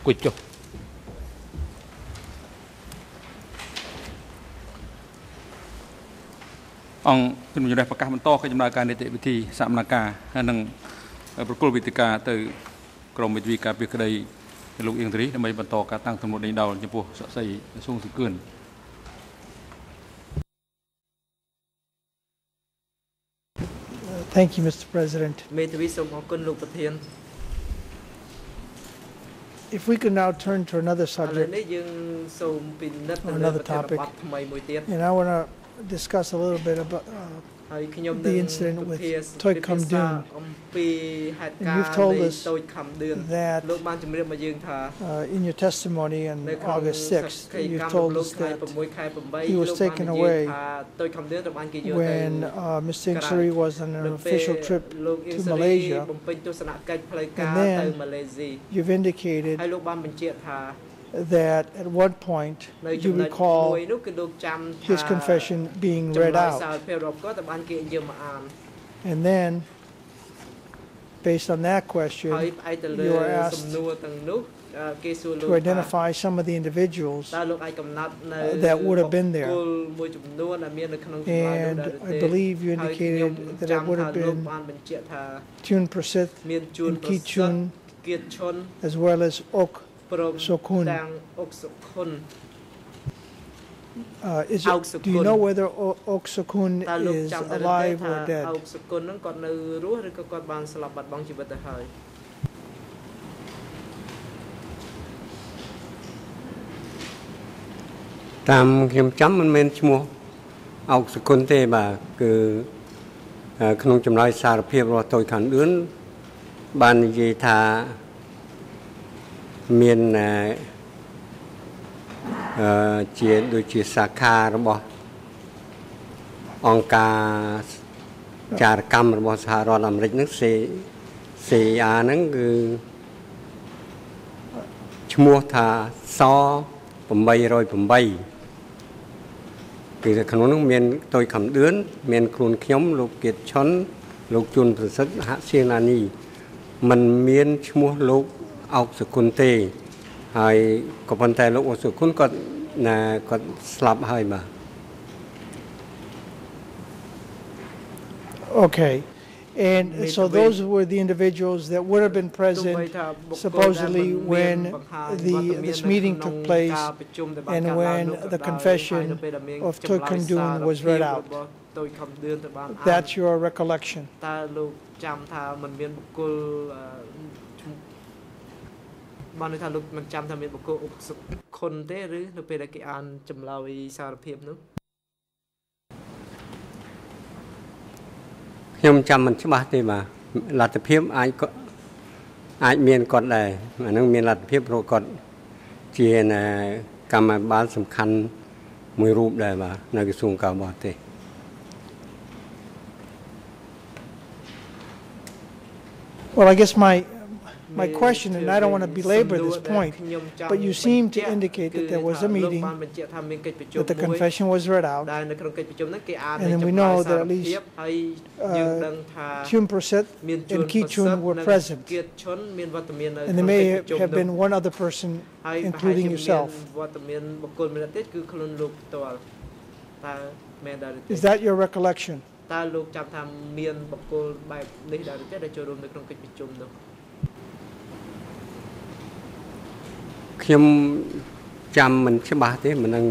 អង្គុយចុះអង្គជំនុំជម្រះប្រកាសបន្តកិច្ចដំណើរការនីតិវិធីសមនការហើយនឹងប្រគល់វិទ្យការទៅក្រមវិទ្យាការពីក្តីលោកអៀងទ្រីដើម្បីបន្តការតាំងទំនួលដេញដោលចំពោះសក្តិក្រសួងសង្គម Thank you, Mr. President. មេធាវីសូមអរគុណលោកប្រធាន If we could now turn to another ឥឡូវ subject, នេះយើងសូមពិនិត្យទៅលើ Another ប្រធាន topic. បទថ្មីមួយទៀត and I want to discuss a little bit about, uh, ហើយខ្ញុំ the incident with Toch Kham Doeun. And you've told us that uh, in your testimony on August 6th, you've told us that he was taken away when uh, Mr. Ieng Sary was on an official trip to Malaysia. And then you've indicated that at one point you recall his confession being read out. And then, based on that question, you are asked to identify some of the individuals that would have been there. And I believe you indicated that it would have been Tune Prasith and Keat Chhon, as well as Ok ព្រម Sokun. ទាំងអុកសុខុន Uh, is Aung it, Suu do you Kyi. know whether O- Ok Sokun តើលោក is ចាំដែរទេ alive ថា or dead? អុកសុគុនហ្នឹងគាត់នៅរស់ឬក៏គាត់បានស្លាប់បាត់បង់ជីវិតទៅហើយ តាមខ្ញុំចាំមិនមែនឈ្មោះអោកសគុណទេបាទគឺអឺក្នុងចម្លើយសារភាពរបស់តូចខាងឌឿនបាននិយាយថា មានអឺអឺជាដូចជាសាខារបស់អង្គការចារកម្មរបស់សហរដ្ឋអាមេរិកហ្នឹង C CA ហ្នឹងគឺឈ្មោះថាស808គឺនៅក្នុងនោះមានតូចខំឌឿនមានខ្លួនខ្ញុំលោកគៀតឆុនលោកជួនប្រសិទ្ធហាក់សៀងណានីมันមានឈ្មោះលោក អោកសគុណទេ ហើយក៏ប៉ុន្តែលោកអោកសគុណគាត់ណាគាត់ស្លាប់ហើយបាទ Okay. And Made so away. those were the individuals that would have been ទោះបី present ថាបុគ្គលដែល supposedly មិនមាន when បង្ហាញ the វត្តមាន this នៅ meeting ក្នុង took place ការប្រជុំដែលបាន and កើតឡើង when នោះក៏ the ដោយ confession ហើយនៅពេលដែលមាន of ចម្លើយ Turk Kandun សារ was ភាព read out. របស់តូចខំឌឿនទៅបានអាន That's your recollection. បុគ្គលអឺឈ្មោះបានន័យថាលោកមិនចាំថាមានបុគ្គលអុកសុខុនទេឬនៅពេលដែលគេអានចម្លើយសារភាពនោះខ្ញុំចាំមិនច្បាស់ទេបាទលទ្ធភាពអាចក៏អាចមានគាត់ដែរអាហ្នឹងមានលទ្ធភាពព្រោះគាត់ជាណាកម្មបាលសំខាន់មួយរូបដែរបាទនៅក្រសួងការបរទេស Well, I guess my, My question, and I don't want to belabor this point, but you seem to indicate that there was a meeting, that the confession was read out, and then we know that at least uh, Chun Prasit and Keat Chhon were present, and there may have been one other person, including yourself. Is that your recollection? ខ្ញុំចាំមិនច្បាស់ទេមិននឹង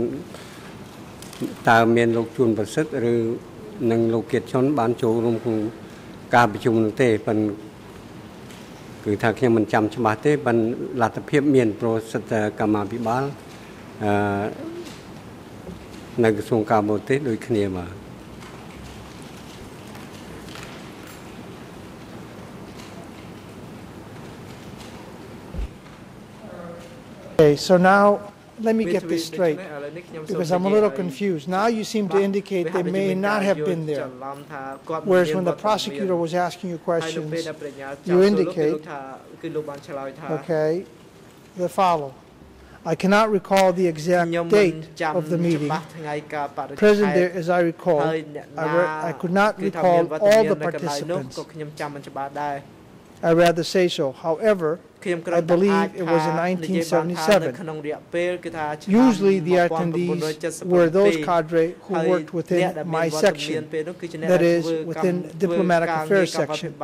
តើមានលោកជួនប្រសិទ្ធឬនឹងលោកគៀតឈុនបានចូលរួមក្នុងការប្រជុំនោះទេប៉ុន្តែគឺថាខ្ញុំមិនចាំច្បាស់ទេប៉ុន្តែលទ្ធភាពមានប្រូសិទ្ធកម្មាភិបាលអឺនៅក្រសួងការបរទេសដូចគ្នាបាទ Okay, so now let me get this straight because I'm a little confused. Now you seem to indicate they may not have been there. Whereas when the prosecutor was asking you questions, you indicate, okay, the following. I cannot recall the exact date of the meeting. Present there, as I recall, I, I could not recall all the participants. I rather say so. However, I believe it was in 1977. Usually the attendees were those cadre who worked within my section, that is, within diplomatic affairs section.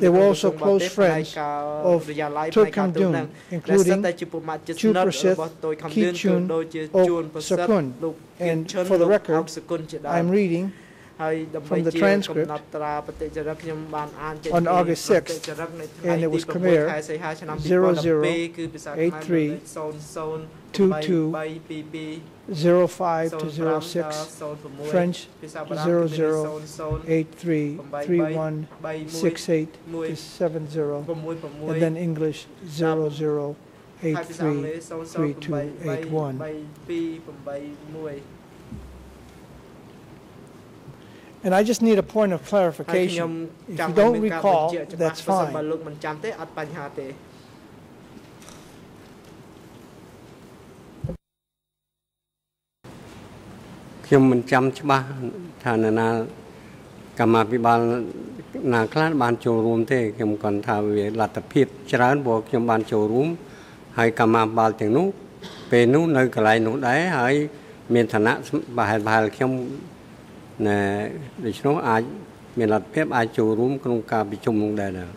They were also close friends of Toch Kham Doeun, including Chuprasith Keat Chhon Ok Sakun. And for the record, I'm reading ហើយដើម្បី from the ជាកំ transcript ណត់ត្រាបតិចរិតខ្ញុំបានអានចេញ on ពី August ប 6th, តិចរិតនៅថ្ងៃ and it ទី was 6 Khmer ខែសីហាឆ្នាំ 00 2012គឺភាសាខ្មែរ 83 22 22 05 to 06, French 83 31 68 to 70, and then English 00 And I just need a point of ហើយខ្ញុំ clarification. If ចាំ you ឲ្យ don't មានការ recall, បញ្ជាក់ច្បាស់ that's បើសិនបើ fine. លោកមិនចាំទេអត់បញ្ហាទេ ខ្ញុំមិនចាំច្បាស់ថានរណាកម្មាភិបាលណាខ្លះបានចូលរួមទេខ្ញុំគាត់ថាវាលទ្ធភាពច្រើនព្រោះខ្ញុំបានចូលរួមហើយកម្មាភិបាលទាំងនោះពេលនោះនៅកន្លែងនោះដែរហើយមានឋានៈប្រហែលប្រហែលខ្ញុំណែ ដូច្នោះអាចមានលទ្ធភាពអាចចូលរួមក្នុងការប្រជុំនោះដែរដែរ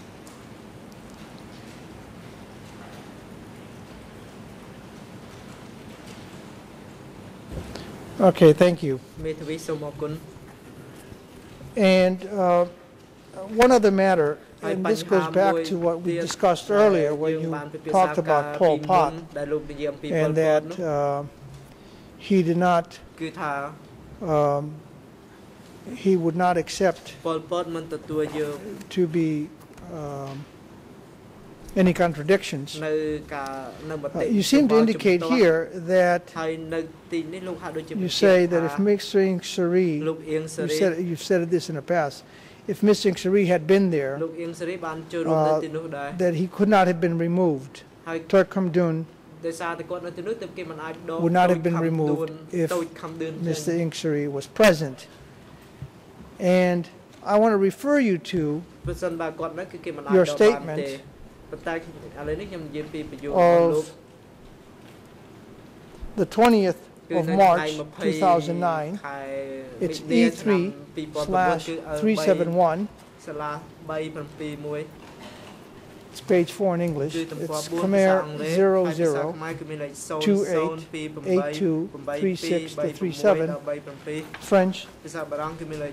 Okay, thank you. មេធាវីសូមអរគុណ And uh, one other matter, ហើយ and បញ្ this ហា goes មួយ back to what we ទៀត discussed ដែល earlier យើ when ង you បានពិភាក្សា talked កា about ពី Pol មុន Pot ដែលលោកនិយាយអំពី Pol and Pot that នោះ uh, he did not, គឺថា um, he would not accept to be um, any contradictions. នៅការនៅមតិ uh, You seem to indicate here that you say that if Mr. Sary you said you've said this in the past if Mr. Sary had been there លោកអៀងសេរីបានចូលរួមនៅទីនោះដែរ uh, that he could not have been removed ហើយ Toch Kham Doeun would not have been removed if Mr. Ieng Sary was present And I want to refer you to បើសិនបើគាត់នៅគឺគេមិនអាច Your ដកបាន statement ទេប៉ុន្តែឥឡូវនេះខ្ញុំនិយាយពីប្រយោគរបស់លោក of the 20th គឺ of នៅថ្ងៃ March 20 2009, ខែ it's មីនាឆ្នាំ E3 2009 slash គឺ 371, សាលា371 it's page 4 in English, គឺទំព័រ it's 4ភាសា Khmer អង់គ្លេសហើយភាសា 00 ខ្មែរគឺមានលេខ 28 French ភាសាបារាំងគឺមានលេខ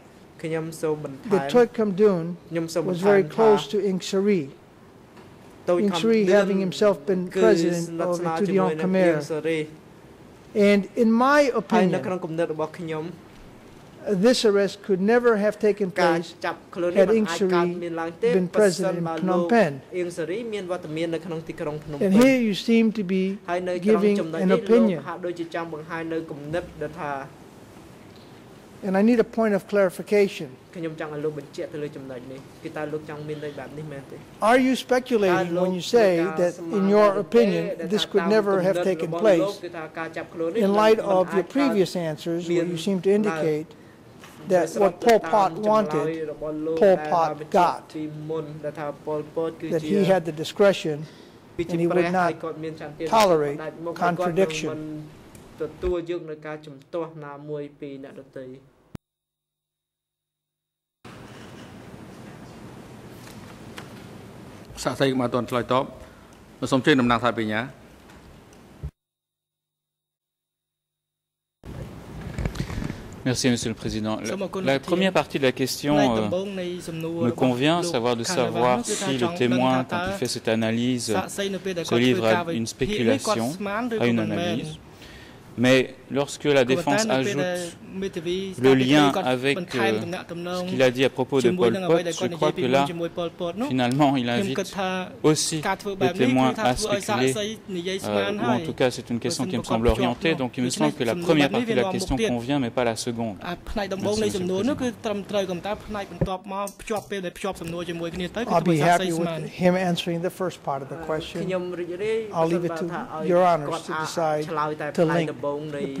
ខ្ញុំសូមបន្ថែម The Turk Kamdun was very close to Ieng Sary. Ieng Sary having himself been president of Etudiant Khmer. And in my opinion, this arrest could never have taken place had Ieng Sary been president in Phnom Penh. And here you seem to be giving an opinion. And I need a point of clarification. ខ្ញុំចង់ឲ្យលោកបញ្ជាក់ទៅលើចំណុចនេះគឺតើលោកចង់មានន័យបែបនេះមែនទេ Are you speculating when you say that, in your opinion, this could never have taken place? គឺថាការចាប់ខ្លួននេះ In light មិន of អាច your កើត previous answers, where you seem to indicate that ដោយ what ស្រប Pol ទៅតាម Pot ចម្លើយ wanted, របស់លោក Pol ដែល Pot បានបញ្ជាក់ got. ពីមុនដែលថា Pol Pot គឺ that ជា he had the discretion គឺជា and he ព្រះ would not ហើយគាត់មានចន្ទៈ tolerate ដាច់មុខហើយគាត់នឹង contradiction. មិនទទួលយកនៅការជំទាស់ណាមួយពីអ្នកដទៃ សាក់សីក៏មកអត់ទាន់ឆ្លើយតបសូមជើញតំណាងថាបញ្ញា Merci, Monsieur le Président. La, Sama kun la Fatia. première partie de la ផ្នែក question ដំ euh, បូងនៃសំណួរ me របស់ convient, លោក savoir de ខាងលបា savoir នោះគឺថា si ច le ង់ដឹង témoin, ថា quand il fait cette analyse, សាកសីនៅពេលដែល se គាត់ធ្វើ livre ការ à une វិភាគនេះគាត់ spéculation, ស្មានឬ à ក៏ une មិនមែន analyse. Mais Lorsque la défense ajoute le lien avec euh, ce qu'il a dit à propos de Pol Pot, je crois que là, finalement, il invite aussi les témoins à spéculer, euh, en tout cas, c'est une question qui me semble orientée, donc il me semble que la première partie de la question convient, mais pas la seconde. Merci,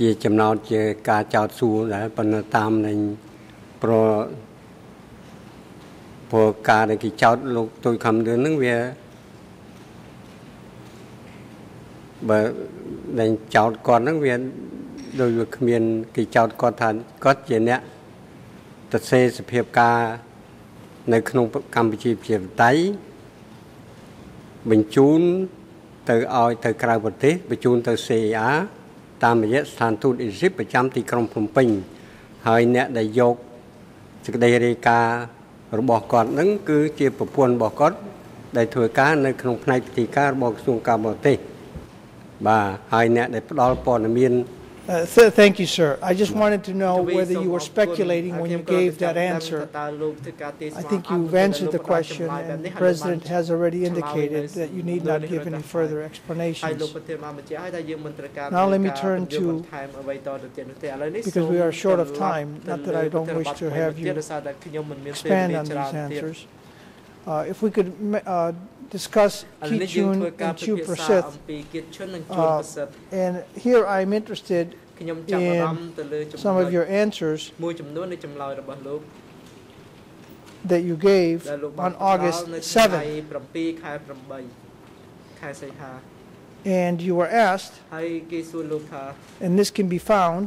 ជាចំណោទជាការចោទសួរដែរប៉ុន្តែតាមនឹងប្រព្រោះការដែលគេចោទលោកទុយខំឿនហ្នឹងវាបើដែលចោទគាត់ហ្នឹងវាដូចវាគ្មានគេចោទគាត់ថាគាត់ជាអ្នកទៅសេសភាពការនៅក្នុងកម្ពុជាប្រជាធិបតេយ្យបញ្ជូនទៅឲ្យទៅក្រៅប្រទេសបញ្ជូនទៅ CIA តាមរយៈស្ថានទូតអេស៊ីបប្រចាំទីក្រុងភ្នំពេញហើយអ្នកដែលយកសេចក្តីរាយការណ៍របស់គាត់នឹងគឺជាប្រពន្ធរបស់គាត់ដែលធ្វើការនៅក្នុងផ្នែកពិធីការរបស់ក្រសួងការបរទេសបាទហើយអ្នកដែលផ្ដល់ព័ត៌មាន Uh, th thank you, sir. I just wanted to know whether you were speculating when you gave that answer. I think you've answered the question, and the President has already indicated that you need not give any further explanations. Now let me turn to, because we are short of time, not that I don't wish to have you expand on these answers. Uh, if we could uh, discuss អលិចយើង Keat Chhon and Chu ភាក្សា Uh, And here I'm interested in some of your answers that you gave on August 7th, And you were asked, and this can be found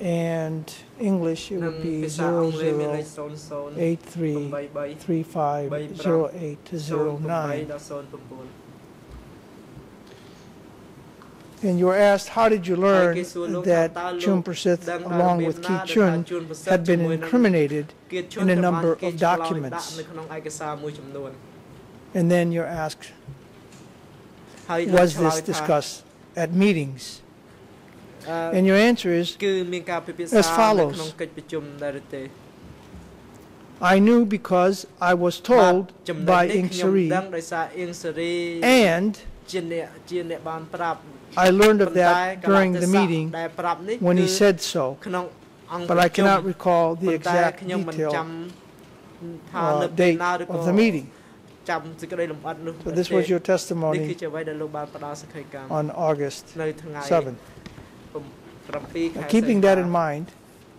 and English it would be 0, 8 3 5 0 8 0 9. And you were asked, how did you learn that Chun Prasith, along with Keat Chhon, had been incriminated in a number of documents? And then you're asked, was this discussed at meetings? អឺ And your answer is, គឺមានការពិភាក្សា As នៅ follows. ក្នុងកិច្ចប្រជុំដែរឬទេ I knew because I was បាទ told ចំណុច by នេះ Ing ខ្ញុំ Sari, ដឹងដោយសារអៀងសេរី and ជាអ្នកជាអ្នកបានប្រាប់ I learned of ប៉ុន្តែ that កលៈ during ទេស the ៈ meeting ដែលប្រាប់នេះ when he គឺ said so, ក្នុងអង្គ but I ប្រជុំ cannot recall the ប៉ុន្តែ exact ខ្ញុំមិនចាំ detail ថានៅ uh, ពេល date ណាឬក៏ of the meeting. ចាំសេចក្តីលម្អិតនោះ So this was your នេះគឺ testimony ជាអ្វីដែលលោកបានផ្ដល់សក្ខីកម្ម on August នៅថ្ងៃ 7th. 7ខែ Now, keeping សីហា that in mind,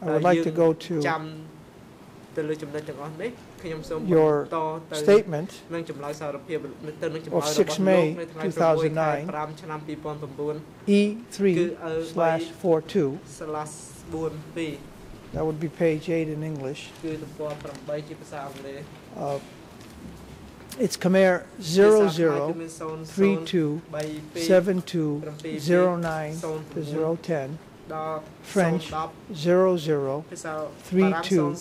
I would like to go ចាំ to ទៅលើចំណុចទាំងអស់នេះខ្ញុំសូម your បន្តទៅ statement នឹងចម្លើយសារភាពទៅនឹងចម្លើយ of របស់ 6 លោក May នៅថ្ងៃ6ខែ 2009 5ឆ្នាំ2009 E3 slash 42. slash 42 That would be page 8 in English. គឺទំព័រ8ជាភាសាអង់គ្លេស Uh, It's Khmer ភាសាខ្មែរគឺ 00 មាន0 32 32 72 09 to 010, ដល់ French 00 32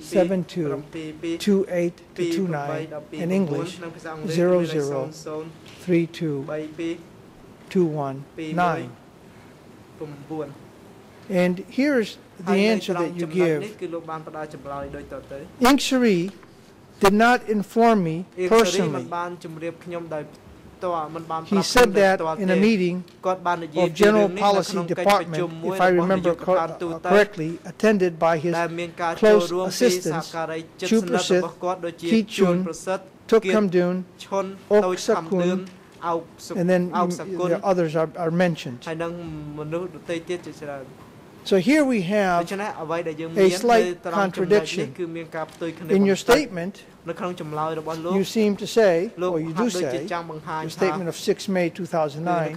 72 28 and English 00 9. And here's the answer that you give. Ieng Sary did not inform me personally he said that in a meeting of General Policy Department, if I remember co correctly, attended by his close assistants, Chu Prasit, Keat Chhon, Toch Kham Doeun, Ok Suk and then there others are, are mentioned. So here we have a slight contradiction. In your statement, you seem to say, or you do say, your statement of 6 May 2009,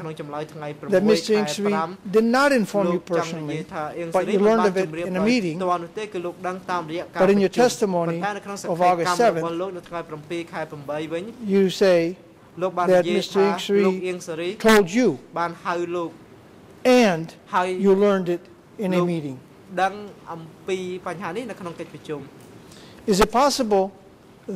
that Mr. Ieng Sary did not inform you personally, but you learned of it in a meeting, but in your testimony of August 7th, you say that Mr. Ieng Sary told you, and you learned it in a Look. meeting. ដឹងអំពីបញ្ហានេះនៅក្នុងកិច្ចប្រជុំ Is it possible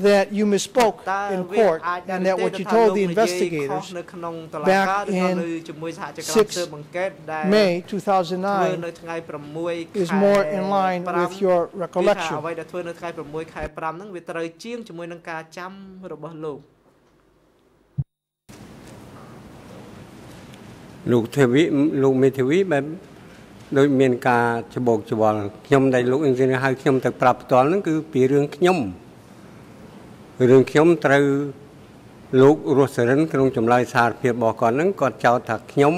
that you misspoke តើ in វា court អាចដែរ and ទេ that what ដែល you ថា told លោក the និយាយខុស investigators នៅក្នុងតុលា back ការឬក៏ in នៅជាមួយសហជីវកម្ម 6 ស៊ើបអង្កេតដែល May ធ្វើ 2009 នៅថ្ងៃ6 is ខែ more in line with 5 your គឺថា recollection? អ្វីដែលធ្វើនៅថ្ងៃ6ខែ5ហ្នឹងវាត្រូវជាងជាមួយនឹងការចាំរបស់លោក លោកធាវីលោកមេធាវីបែប ដូចមានការច្បោកច្បល់ខ្ញុំដែលលោកអ៊ីនជីនៀរហៅខ្ញុំទៅប្រាប់ផ្ទាល់ហ្នឹងគឺពីរឿងខ្ញុំរឿងខ្ញុំត្រូវលោករស់សរិនក្នុងចម្លើយសារភាពរបស់គាត់ហ្នឹងគាត់ចោទថាខ្ញុំ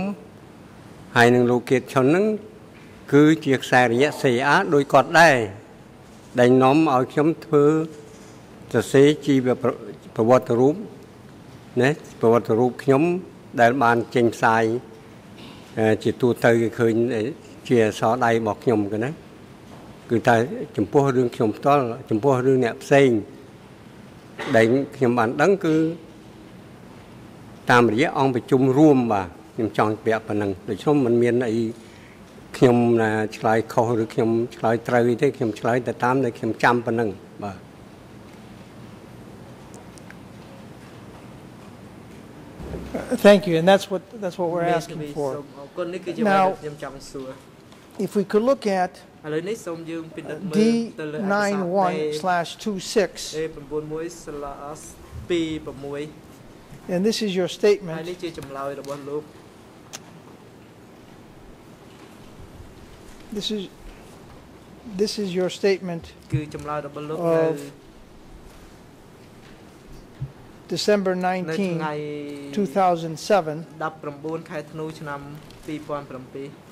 ហើយនឹងលោកគៀតឈុនហ្នឹងគឺជាខ្សែរយៈ CA ដោយគាត់ដែរដែលនាំឲ្យខ្ញុំធ្វើសរសេរជីវប្រប្រវត្តិរូបណាប្រវត្តិរូបខ្ញុំដែលបានចេញផ្សាយអឺជាទូទៅគេឃើញ ជាអក្សរដៃរបស់ខ្ញុំកណាគឺតែចំពោះរឿងខ្ញុំផ្ទាល់ចំពោះរឿងអ្នកផ្សេងដែលខ្ញុំបានដឹងគឺតាមរយៈអង្គប្រជុំរួមបាទខ្ញុំចង់ប្រាប់ប៉ុណ្ណឹងដូច្នោះมันមានអីខ្ញុំណាឆ្លើយខុសឬខ្ញុំឆ្លើយត្រូវអីទេខ្ញុំឆ្លើយទៅតាមដែលខ្ញុំចាំប៉ុណ្ណឹងបាទ Thank you, and that's what, that's what we're មេធាវី asking សូ for. មអរគុណនេះគឺជាអ្វី Now- ដែលខ្ញុំចង់សួរ If we could look at ឥឡូវនេះសូមយើងពិនិត្យមើលទៅលើឯកសារ D91 slash 26, A91 slash 26 and this is your ហើយ statement នេះជាចម្លើយរបស់លោក This is, this is your statement គឺចម្លើយរបស់លោក Of នៅ December នៅថ្ងៃ 19, 2007, 19ខែធ្នូឆ្នាំ2007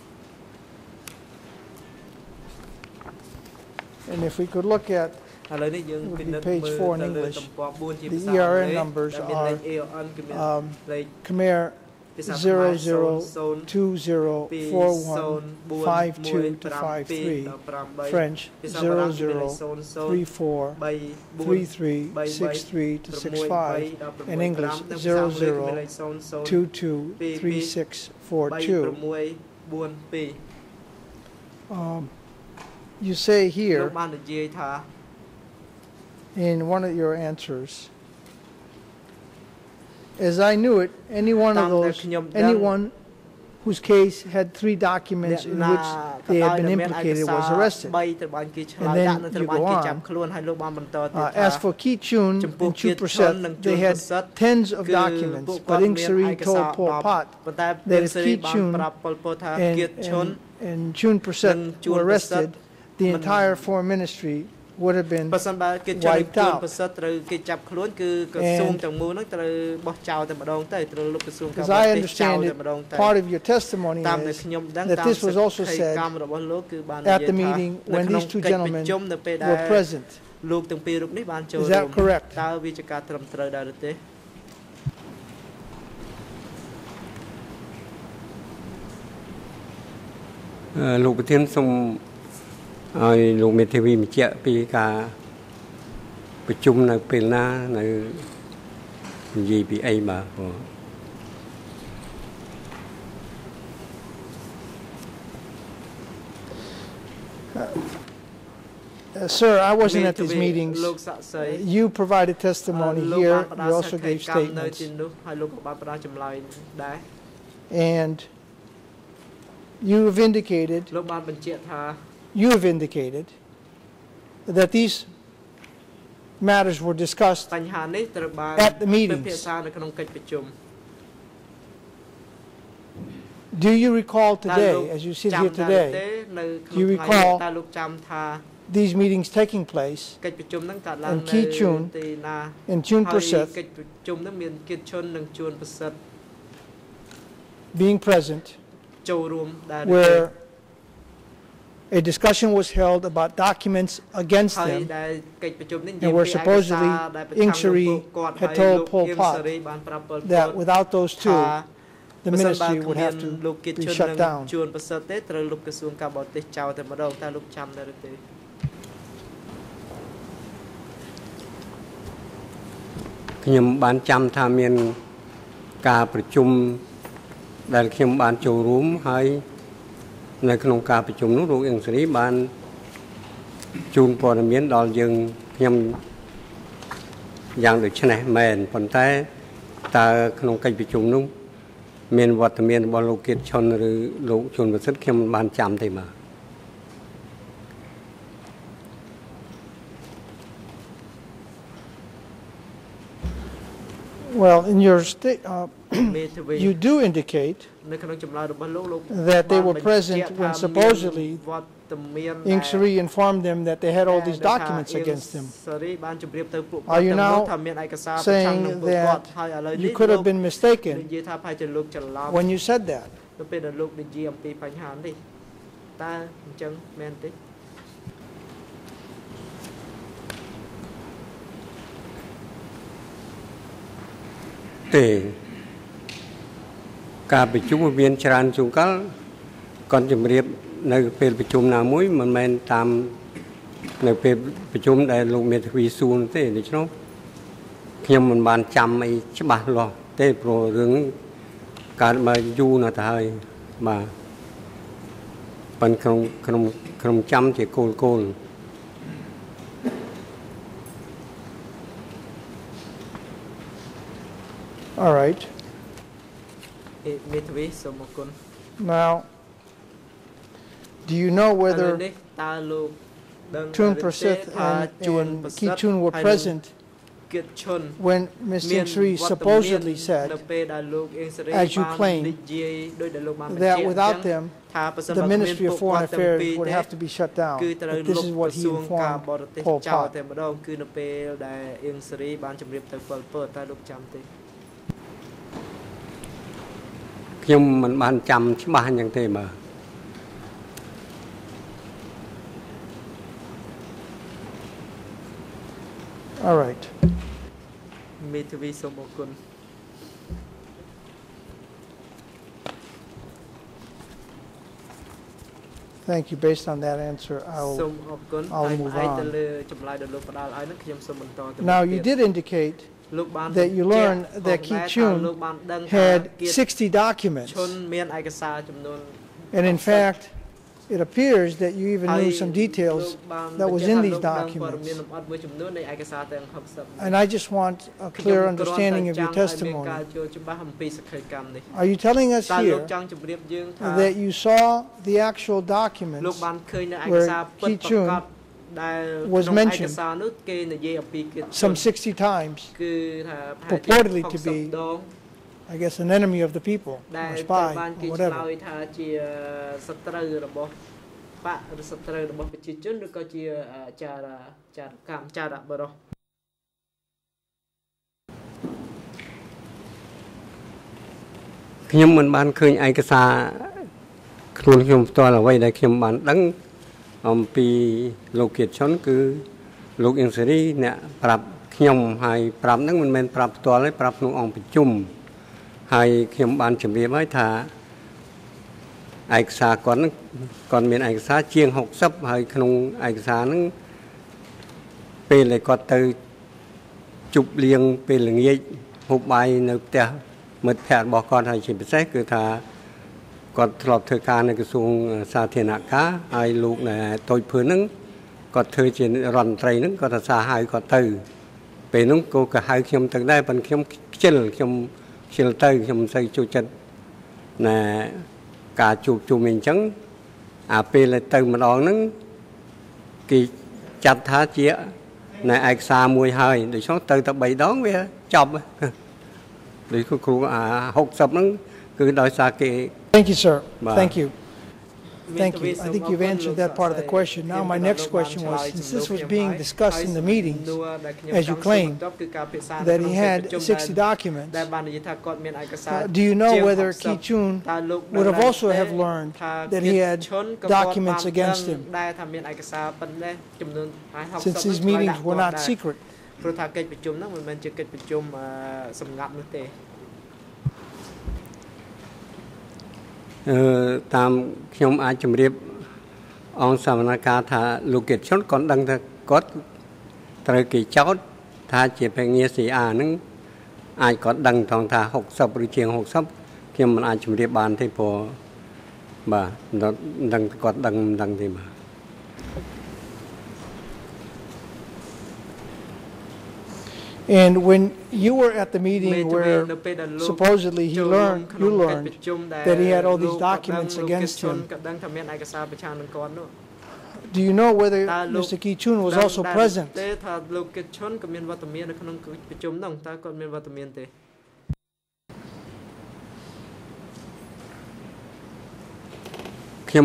and if we could look at ឥឡូវនេះយើង Would be ពិនិត្យ page មើល four in ទៅលើ English. ទំព័រ4ជា The ភាសាអង់គ្ ERN លេស numbers ដែលមានលេខ are, AON គឺមាន um, លេខ Khmer ភាសាខ្មែរ 00204152 to 53, French 0034 3363 to 65, and English 00223642. Um, you say here in one of your answers, as I knew it, any one of those, anyone whose case had three documents in which they had been implicated was arrested. And then you go on. Uh, as for Keat Chhon and Chu Kiet Prasad, they had tens of documents, but ត់ Ing មានឯ Seri កសា told រ Pol Pot that ពេល is សេរីបាន and, គៀតឈុន and, and Chun Prasad were arrested the Man- entire foreign ministry would have been បើសិនបើគៀតឈុននិង wiped ជួន out. ប្រសិទ្ធត្រូវគេចាប់ខ្លួនគឺក្រសួង And- ទាំងមូលហ្នឹងត្រូវបោះចោលតែម្ដងទៅត្រូវលោកក្រសួងកា As របរ I ទេសចោល understand តែ it, ម្ដងទៅ part of your testimony តាមដែល is ខ្ញុំដឹង that តាម this was also សេចក្ដី said កម្មរបស់លោកគឺបាន at និយាយ the ថា meeting នៅ when ក្នុង these two កិច្ចប្រ gentlemen ជុំនៅពេលដែល were present. លោកទាំងពីររូបនេះបានចូល Is រួម that correct? តើវាជាការត្រឹមត្រូវដែរឬទេ អឺលោកប្រធានសូម ឲ្យលោកមេធាវីបញ្ជាក់ពីការប្រជុំនៅពេលណានៅនិយាយពីអីបាទបង Uh, Sir, I wasn't at មេធា these វី meetings. លោកសាក់សី You provided អឺ testimony លោក here. បានផ្ដល់ You ស also ក្ខី gave កម្មនៅ statements. ទីនោះហើយលោកក៏បានផ្ដល់ចម្លើយដែរ And you have indicated, you have indicated that these matters were discussed at the meetings. Do you recall today, as you sit here today, do you recall these meetings taking place in Keat Chhon, in Chun Prasit, being present, where a discussion was held about documents against ហើយ them ដែលកិច្ចប្រជុំនេះនិ And យាយ where ពីឯកសារ supposedly ដែលប្រឆាំង Ieng នឹង Sary ពួកគាត់ had ហើយ told លោក Pol អៀង Pot សារីបានប្រាប់ពលពត that without those ថា two, the បើសិនបើ ministry គ្ would មាន have to លោកគិត be ឈុន shut និង down. ជួនប្រសិទ្ធទេត្រូវលោកក្រសួងការបរទេសចោលតែម្ដងតើលោកចាំដែរឬទេ ខ្ញុំបានចាំថាមានការប្រជុំដែលខ្ញុំបានចូលរួមហើយ នៅក្នុងការប្រជុំនោះលោកអៀងសេរីបានជូនព័ត៌មានដល់យើងខ្ញុំយ៉ាងដូចនេះមែនប៉ុន្តែតើក្នុងកិច្ចប្រជុំនោះមានវត្តមានរបស់លោកគៀតឈុនឬលោកជួនប្រសិទ្ធខ្ញុំមិនបានចាំទេបាទ Well, in your sta- uh, មេធាវី you do indicate that they were present when supposedly Ieng Sary informed them that they had all these documents against them. Are you now saying that you could have been mistaken when you said that? ការប្រជុំវាមានច្រើនជួនកាលគាត់ជំរាបនៅពេលប្រជុំណាមួយមិនមែនតាមនៅពេលប្រជុំដែលលោកមេធាវីសួរនោះទេដូច្នោះខ្ញុំមិនបានចាំអីច្បាស់លាស់ទេព្រោះរឿងកើតមកយូរណាស់ទៅហើយបាទប៉ុន្តែក្នុងក្នុងក្នុងចាំជាគោលគោល All right. Now do you know whether Tun Prasith and Juan Keat Chhon were present when Mr. Sri supposedly said, as you claim, that without them, the Ministry of Foreign Affairs would have to be shut down. But this is what he informed Pol Pot. ខ្ញុំមិនបានចាំច្បាស់អញ្ចឹងទេបាទ All right. មេធាវីសូមអរគុណ Thank you. Based on that answer, សូ I'll. មអរគុណ I'll ហើយ move ផ្អែក on. ទៅលើចម្លើយដែលលោកផ្ដល់ឲ្យហ្នឹងខ្ញុំសូមបន្តទៅ Now, មុខ you ទៀត did indicate that you learn that Keat Chhon លោកបានដឹង had 60 documents. and in fact it appears that you even knew some details that was in these documents. and I just want a clear understanding of your testimony. Are you telling us here that you saw the actual documents where Keat Chhon រពិត Ki ប្រា Chun កដដែល was ក្នុងឯក mentioned សារនោះគេនិយាយអំពីគៀតឈុន some 60 times, គឺថាប្រហែលជា purportedly to be 60ដង I guess, an enemy of the people ដែល or ត្រូវបាន spy គេ or ឆ្លើ whatever? យថាជាសត្រូវរបស់បកឬសត្រូវរបស់ប្រជាជនឬក៏ជាចារចារកម្មចារបរោះ ខ្ញុំមិនបានឃើញឯកសារខ្លួនខ្ញុំផ្ទាល់អ្វីដែលខ្ញុំបានដឹង អំពីលោកគៀតឈុនគឺលោកអៀងសេរីអ្នកប្រាប់ខ្ញុំហើយប្រាប់ហ្នឹងមិនមែនប្រាប់ផ្ទាល់ទេប្រាប់ក្នុងអង្គប្រជុំហើយខ្ញុំបានជម្រាបហើយថាឯកសារគាត់ហ្នឹងគាត់មានឯកសារជាង60ហើយក្នុងឯកសារហ្នឹងពេលដែលគាត់ទៅជប់លៀងពេលល្ងាចហូបបាយនៅផ្ទះមិត្តភ័ក្តិរបស់គាត់ហើយជាពិសេសគឺថា គាត់ធ្លាប់ធ្វើការនៅក្រសួងសាធារណការហើយលោកដែលតូចភឿនហ្នឹងគាត់ធ្វើជារដ្ឋមន្ត្រីហ្នឹងគាត់ថាសារហៅគាត់ទៅ ពេលហ្នឹងក៏ក៏ហៅខ្ញុំទៅដែរប៉ុន្តែខ្ញុំខ្ជិលខ្ញុំខ្ជិលទៅខ្ញុំមិនសូវចូលចិត្តណាការជួបជុំអីអញ្ចឹងអាពេលដែលទៅម្ដងហ្នឹងគេចាត់ថាជានៅឯកសារមួយហើយដូច្នោះទៅតែ3ដងវាចប់ដូចគ្រូអា60ហ្នឹងគឺដោយសារគេ Thank you, sir. Thank you. Thank you. I think you've answered that part of the question. Now, my next question was, since this was being discussed in the meetings, as you claim, that he had 60 documents, uh, do you know whether Keat Chhon would have also have learned that he had documents against him, since these meetings were not secret? ត់នោះទេអឺតាមខ្ញុំអាចជម្រាបអង្គសវនការថាលោកកិតជនគាត់ដឹងថាគាត់ត្រូវគេចោទថាជាភ្នាក់ងារ CR ហ្នឹងអាចគាត់ដឹងថងថា60ឬជាង60ខ្ញុំមិនអាចជម្រាបបានទេព្រោះបាទមិនដឹងគាត់ដឹងមិនដឹងទេបាទ And when you were at the meeting where supposedly he learned, you learned that he had all these documents against him, do you know whether Mr. Keat Chhon was also present? Khi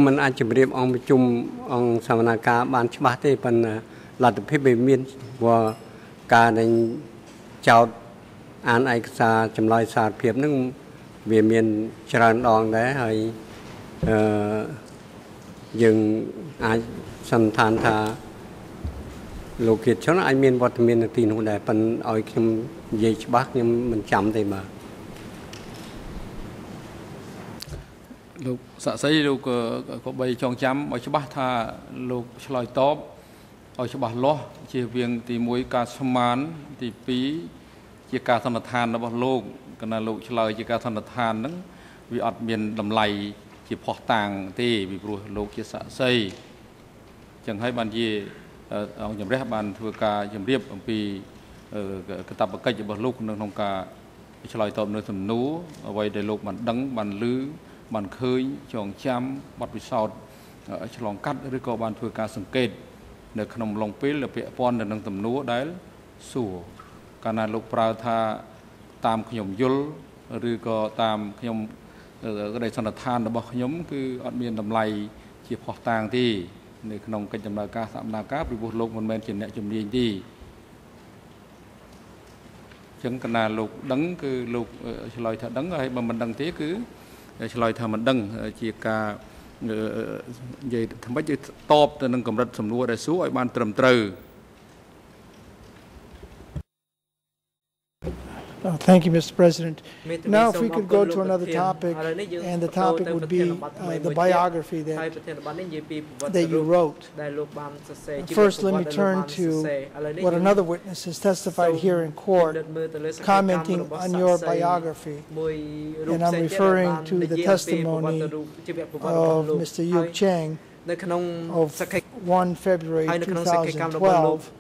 កិច្ចប្រជុំនោះតើគាត់មានវត្តមានទេខ្ញុំមិនអាចជម្រាបអង្គប្រជុំអង្គសវនការបានច្បាស់ទេប៉ុន្តែលទ្ធភាពវាមានព្រោះការដែលចោតអានឯកសារចម្លើយសារភាពហ្នឹងវាមានច្រើនដងដែរហើយអឺយើងអាចសន្និដ្ឋានថាលោកគៀតជនអាចមានវត្តមាននៅទីនោះដែរប៉ុន្តែឲ្យខ្ញុំនិយាយច្បាស់ខ្ញុំមិនចាំទេបាទលោកសាក់សីលោកក៏ក៏បីចងចាំឲ្យច្បាស់ថាលោកឆ្លើយតប ឲ្យច្បាស់លាស់ជៀសវាងទី1ការស្មានទី2ជាការសន្និដ្ឋានរបស់លោកកណាលោកឆ្លើយជាការសន្និដ្ឋានហ្នឹងវាអត់មានតម្លៃជាផុសតាងទេពីព្រោះលោកជាសាក់សីចឹងហើយបានជាអឺអង្គជំរះបានធ្វើការជំរាបអំពីអឺកតបកិច្ចរបស់លោកនៅក្នុងការឆ្លើយតបនៅសំណួរអ្វីដែលលោកបានដឹងបានឮបានឃើញចងចាំបទពិសោធន៍អឺឆ្លងកាត់ឬក៏បានធ្វើការសង្កេត នៅក្នុងឡុងពេលដែលពាក់ព័ន្ធទៅនឹងទំនួដែលសួរកាលណាលោកប្រើថាតាមខ្ញុំយល់ឬក៏តាមខ្ញុំអឺក្តីសន្និដ្ឋានរបស់ខ្ញុំគឺអត់មានតម្លៃជាផុសតាងទេនៅក្នុងកិច្ចដំណើរការសកម្មភាពពីព្រោះលោកមិនមែនជាអ្នកជំនាញទេអញ្ចឹងកាលណាលោកដឹងគឺលោកអឺឆ្លើយថាដឹងហើយបើមិនដឹងទេគឺឆ្លើយថាមិនដឹងជាការអឺ និយាយថាម៉េចយើងតបទៅនឹងកម្រិតសំណួរដែលសួរឲ្យបានត្រឹមត្រូវ Uh, thank you, Mr. President. Now, if we could go to another topic, and the topic would be uh, the biography that, that you wrote. First, let me turn to what another witness has testified here in court, commenting on your biography. And I'm referring to the testimony of Mr. Youk Chhang of 1 February 2012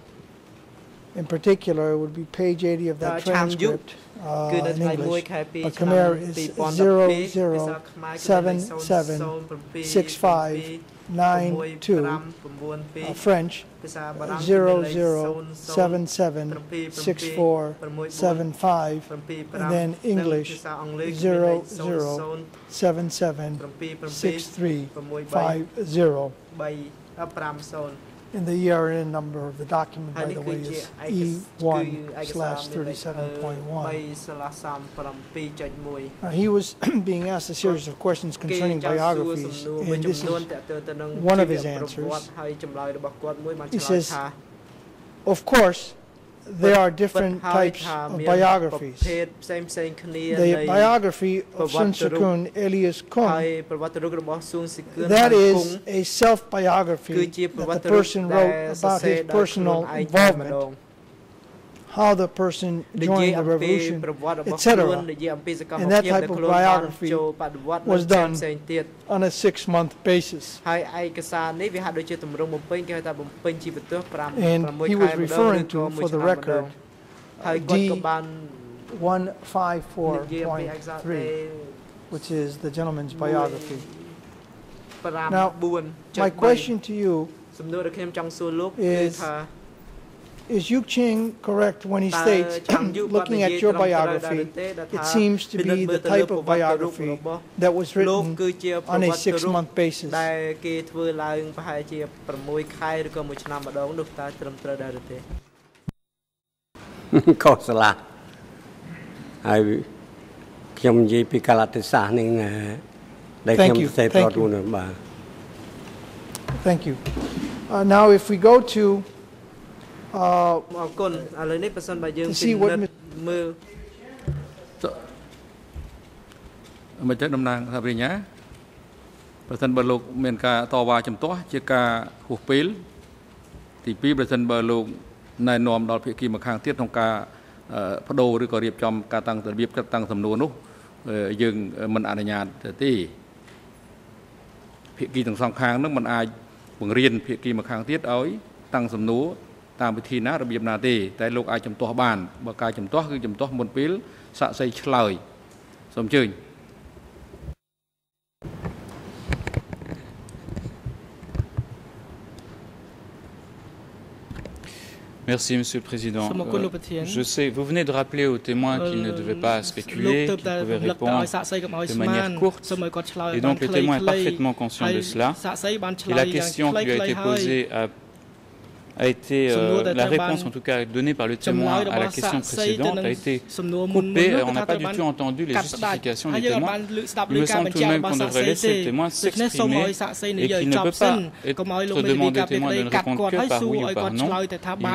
in particular, it would be page 80 of that transcript uh, in English. But Khmer is 00776592. Uh, French uh, 00776475. And then English 00776350. And the ERN number of the document, by the way, is E1 slash 37.1. He was being asked a series of questions concerning biographies, and this is one of his answers. He says, of course, there but, are different types of biographies. The biography of Suong Sikoeun alias Kong that is a self-biography that the person wrote about his personal involvement how the person joined the revolution, etc. And that type of biography was done on a six-month basis. And he was referring to, for the record, D154.3, which is the gentleman's biography. Now, my question to you is is Youk Chhang correct when he states, looking at your biography, it seems to be the type of biography that was written on a six-month basis? Kosala. I Thank you. Uh, now if we go to uh, អរគុណឥឡូវនេះបើសិនបើយើង To ពិ see what និត្យមើលមិនទៅតំណាងថាប្រញ្ញាប្រសិនបើលោកមានការតវ៉ាជំទាស់ជាការហួសពេលទី2ប្រសិនបើលោកណែនាំដល់ភាគីម្ខាងទៀតក្នុងការបដូរឬក៏រៀបចំការតាំងរបៀបចាត់តាំងសំណួរនោះអឺយើងមិនអនុញ្ញាតទេភាគីទាំងសងខាងនឹងមិនអាចបង្រៀនភាគីម្ខាងទៀតឲ្យតាំងសំណួរ តាមវិធីណារបៀបណាទេតែលោកអាចជំទាស់បានបើការជំទាស់គឺជំទាស់មុនពេលសាក់សីឆ្លើយសូមអញ្ជើញ Merci, Monsieur le Président. Sama Euh, kulo Pathian. je sais, vous venez de rappeler aux témoins qu'ils ne devaient pas លោក spéculer, ទៅ qu'ils តែ pouvaient រំលឹកទៅ répondre ឲ្យសាក់សីកុំឲ្យ de ស្មាន manière courte. សូមឲ្យគាត់ឆ្លើយ Et បាន donc le ខ្លី témoin est ៗ parfaitement conscient de ហើយ cela. សាក់សីបានឆ្លើ Et យ la យ៉ាង question ខ្លី qui lui a ៗ été ហើយ posée a, a été euh, la réponse en tout cas donnée par le témoin à la question précédente a été coupée. On n'a pas du tout entendu les justifications des témoins. Il me semble tout de même qu'on devrait laisser le témoin s'exprimer et qu'il ne peut pas être demandé au témoin de ne répondre que par oui ou par non.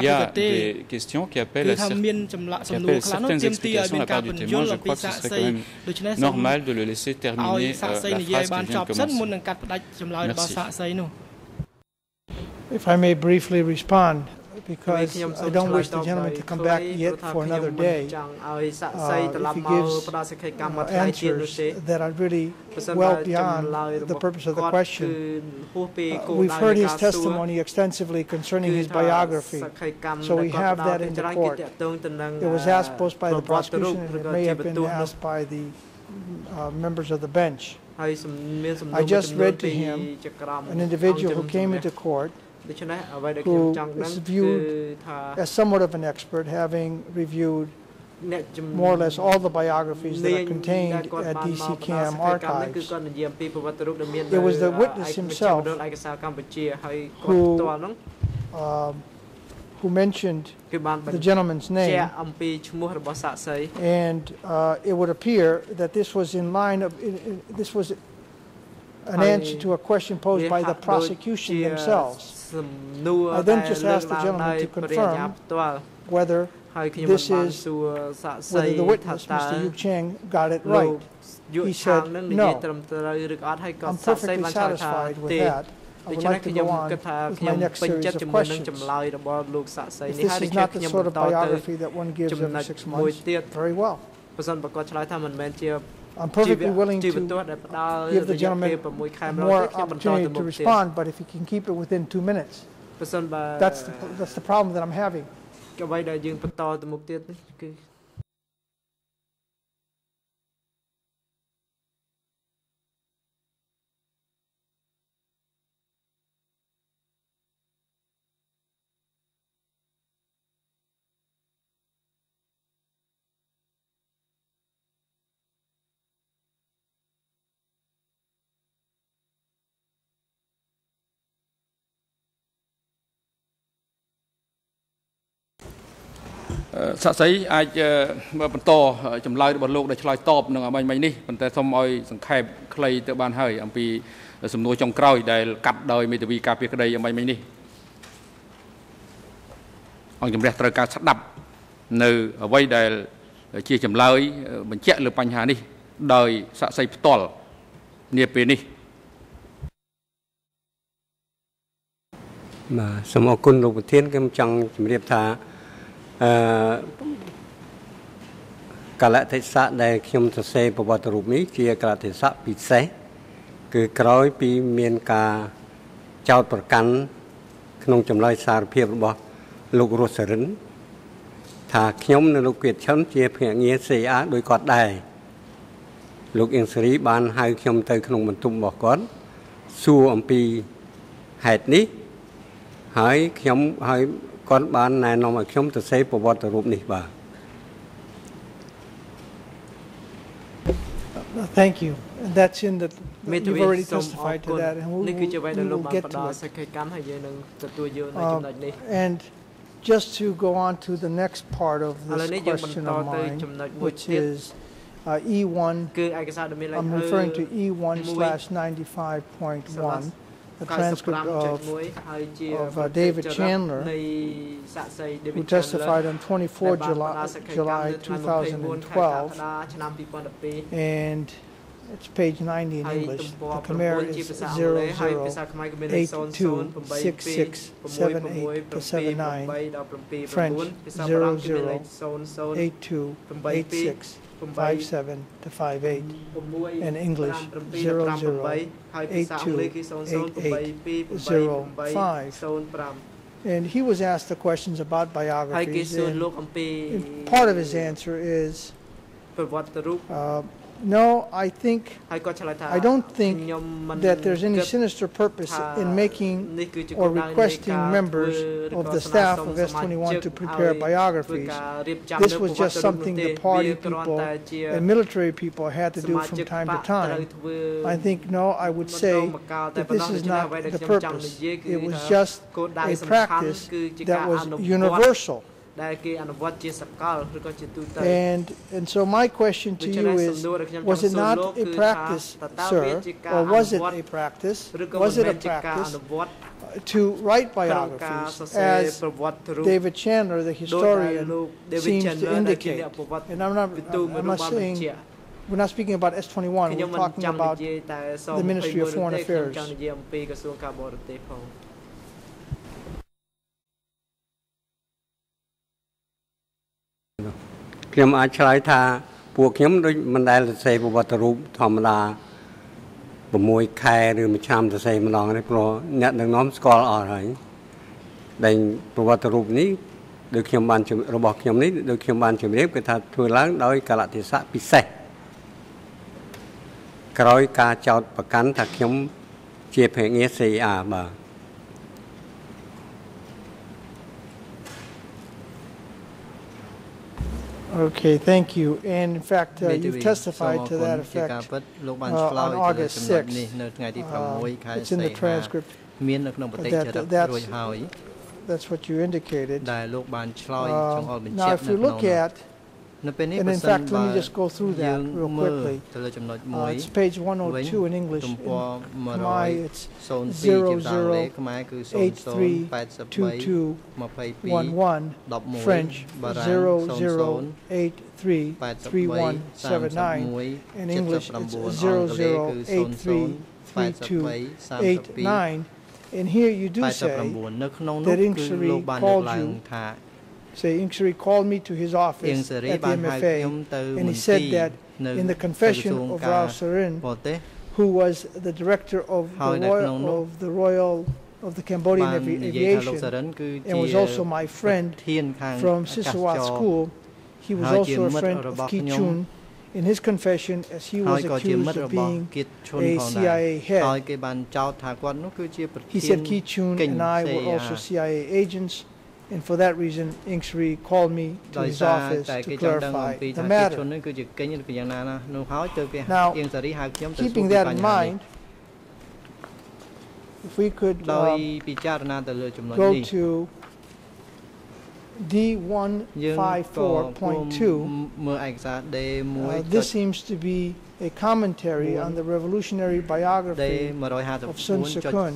Il y a des questions qui appellent, à cer qui appellent certaines explications de la part du témoin. Je crois que ce serait quand même normal de le laisser terminer euh, la phrase qui vient de commencer. Merci. If I may briefly respond, because I don't wish the gentleman to come back yet for another day. Uh, if he gives uh, answers that are really well beyond the purpose of the question. Uh, we've heard his testimony extensively concerning his biography, so we have that in the court. It was asked both by the prosecution and it may have been asked by the uh, members of the bench. I just read to him an individual who came into court ដូច្នេះអ្វីដែលខ្ញុំ who ចង់ដឹង is គឺ viewed ថា as somewhat of an expert, having reviewed អ្នកជំ more or less all the biographies that នា are ញ contained ដែលគាត់ at បាន DC មកផ្ដល់ Cam សក្ខីកម្មនេះគឺ archives. គាត់និយាយអំពីប្រវត្តិរូបដែលមាន It was the witness ឯកមជ្ឈ himself មណ្ឌលឯកសារកម្ពុជាហើយគាត់ who ផ្ទាល់ហ្នឹង um, who mentioned គឺបានបញ្ the gentleman's ជា name, ក់អំពីឈ្មោះរបស់សាក់សី and uh, it would appear that this was in line of, i- i- this was an Hi. answer to a question posed by the វាហាក់ដូច prosecution ជា themselves, សំណួរ I then just asked the gentleman to confirm whether this is whether the witness, Mr. Youk Chhang, got it right. He said, no, I'm perfectly satisfied with that. I would like to go on with my next series of questions. If this is not the sort of biography that one gives every six months, very well. I'm perfectly willing to give the gentleman more opportunity to respond, but if he can keep it within two minutes, that's the, that's the problem that I'm having. អ្វីដែលយើងបន្តទៅមុខទៀតនេះគឺអឺសាក់សីអាចអឺបន្តចម្លើយរបស់លោកដែលឆ្លើយតបនឹងអ្វីមិញនេះប៉ុន្តែសូមឲ្យសង្ខេបខ្លីទៅបានហើយអំពីសំណួរចុងក្រោយដែលកាត់ដោយមេធាវីការពារក្តីអ្វីមិញនេះអង្គជំរះត្រូវការស្ដាប់នៅអ្វីដែលជាចម្លើយបញ្ជាក់លើបញ្ហានេះ ដោយសាក់សីផ្ទាល់នាពេលនេះបាទសូមអរគុណលោកប្រធានខ្ញុំចង់ជម្រាបថា អឺកលៈទេសៈដែលខ្ញុំសរសេរប្រវត្តិរូបនេះជាកលៈទេសៈពិសេសគឺក្រោយពីមានការចោទប្រកាន់ក្នុងចម្លើយសារភាពរបស់លោករស់សរិនថាខ្ញុំនិងលោកគៀតឈិនជាភ្នាក់ងារ CA ដោយគាត់ដែរលោកអៀងសេរីបានហៅខ្ញុំទៅក្នុងបន្ទប់របស់គាត់សួរអំពីហេតុនេះហើយខ្ញុំហើយ គាត់បានណែនាំឲ្យខ្ញុំទៅសេប្រវត្តិរូបនេះបាទ Uh, Thank you. And That's in the, មេធា you've វី already សូមអរ testified គុ to ណ that, and we'll, នេះគឺជាអ្វីដែល we'll លោក we'll បាន get ផ្ដល់ to ស it. ក្ខីកម្មហើយយើងនឹងទទួលយកនៅ Uh, ចំណុចនេះ And just to go on to the next part of ឥឡូវ this នេះយើងបន្ត question ទៅ of mine, ចំណុចមួយ which ទៀត is uh, E1, គឺឯកសារដែលមានលេខ I'm អឺ referring to E1 មួយ slash 95.1, the transcript of, of uh, David Chandler, who testified on 24 July, July 2012, and it's page 90 in English. The Khmer is nine. French 008286 five seven to five eight. And English zero zero. Eight two eight eight zero five. And he was asked the questions about biographies. And part of his answer is uh, no, I think I don't think that there's any sinister purpose in making or requesting members of the staff of S21 to prepare biographies. This was just something the party people and military people had to do from time to time. I think, no, I would say that this is not the purpose. It was just a practice that was universal. ដែលគេអនុវត្តជាសកលឬក៏ជាទូទៅ And, and so my question to ដូច្ you នេះ is, សំណួរដែលខ្ញុំចង់ was it សួរ not លោក a គឺថា practice, តើតើវា sir, ជាការ or អនុ was it វត្ត a practice, ឬក៏មិន was it មែ a នជាការ practice អនុវត្ត to write ក្នុងការសរ biographies សេរ as ប្រវត្តិរូប David Chandler, the ដោយដែល historian, លោក David seems to Chandler ដែលជា indicate? អ្នកប្រវត្តិ And I'm not, វិទូមួយ I'm រូប not បានបញ្ saying, ជាក់ we're not speaking about S21, ខ្ញុំ we're មិន talking ចាំនិ about យាយតែស the Ministry of 21 Foreign ទេខ្ញុំ Affairs. ខ្ញុំអាចឆ្លើយថាពួកខ្ញុំដូចមិនដែលសរសេរប្រវត្តិរូបធម្មតា6ខែឬមួយឆ្នាំសរសេរម្ដងនេះព្រោះអ្នកដឹកនាំស្គាល់អស់ហើយដែលប្រវត្តិរូបនេះដូចខ្ញុំបានជំរបស់ខ្ញុំនេះដូចខ្ញុំបានជម្រាបគឺថាធ្វើឡើងដោយកលៈទេសៈពិសេសក្រោយការចោទប្រកាន់ថាខ្ញុំជាភេងារ CIA បាទ Okay, thank you. And in fact, uh, you've testified to that effect uh, on August 6th. Uh, it's in the transcript that that's, that's what you indicated. Uh, now, if you look at and in fact, let me just go through that real quickly. Uh, it's page 102 in English. In Khmer, it's 00832211. French 00833179. In English, it's 00833289. And here you do say that Ieng Sary called you so Ieng Sary called me to his office at the MFA, and he said that in the confession of Rao Sarin, who was the director of the royal, of the royal of the Cambodian aviation, and was also my friend from Sisowath school. He was also a friend of Keat Chhon. In his confession as he was accused of being a CIA head. He said Keat Chhon and I were also CIA agents. And for that reason, Ieng Sary called me to his office to clarify the matter. Now, Keeping that in mind, if we could um, go to D154.2, uh, this seems to be a commentary on the revolutionary biography of Suong Sikoeun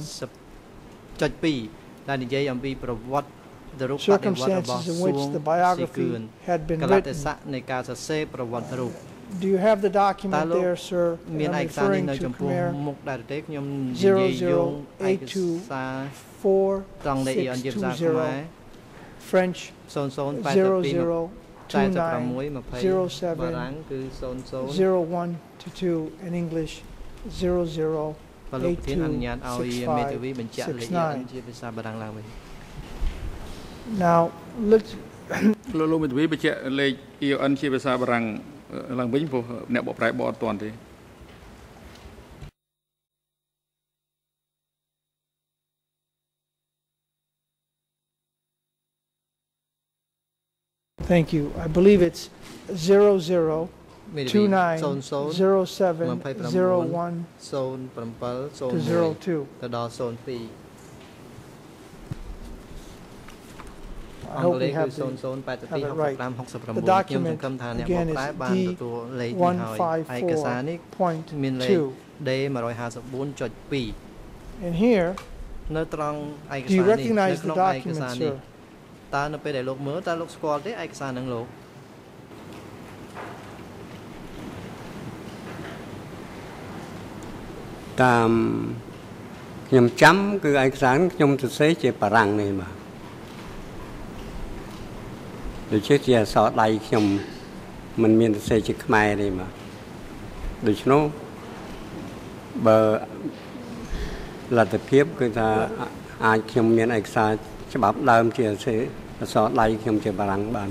circumstances in which the biography had been written. Do you have the document there, sir? And I'm referring to Khmer 00824620 French 00290701 in English 00 826569 Now, let's លោកលោកមេធាវីបញ្ជាក់លេខ EON ជាភាសាបារាំងអឺឡើងវិញព្រោះអ្នកបកប្រែបកអត់ទាន់ទេ Thank you. I believe it's 00 មេធាវី 29 00 07 01 07 to 01 02. ទៅដល់02 អង់ hope គ្លេស we គឺ have the 0082 have it right. 65 69 The ខ្ញុំ document សង្ឃឹមថាអ្នកប again ក is ប្រែបានទទួលលេខនេះហើយឯកសារនេះ D154.2. មានលេខ D154.2 And here, នៅត្រង់ឯក do you សារនេះនៅ recognize ក្នុង the ឯក document, សារនេះ sir? តើនៅពេលដែលលោកមើលតើលោកស្គាល់ទេឯកសារនឹងលោក តាមខ្ញុំចាំគឺឯកសារខ្ញុំសរសេរជាបារាំងនេះបាទ ដូចជាជាអក្សរដៃខ្ញុំมันមានសរសេរជាខ្មែរទេបាទដូច្នោះបើលទ្ធភាពគឺថាអាចខ្ញុំមានឯកសារច្បាប់ដើមជាសរសេរអក្សរដៃខ្ញុំជាបារាំងបាន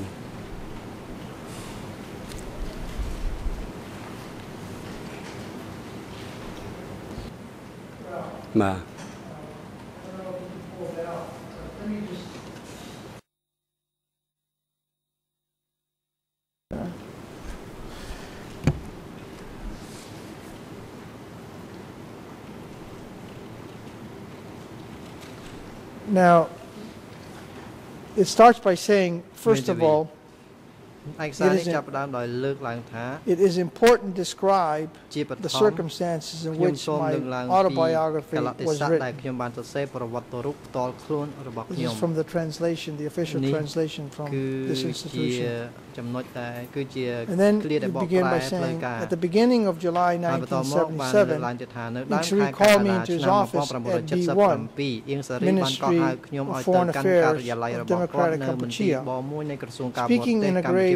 បាទ Now, it starts by saying, first of all, it is important to describe the circumstances in which my autobiography was written. This is from the translation the official translation from this institution. And then begin by saying, At the beginning of July 1977 each recall me into his office at B1 Ministry of Foreign Affairs of Democratic Kampuchea speaking in a grave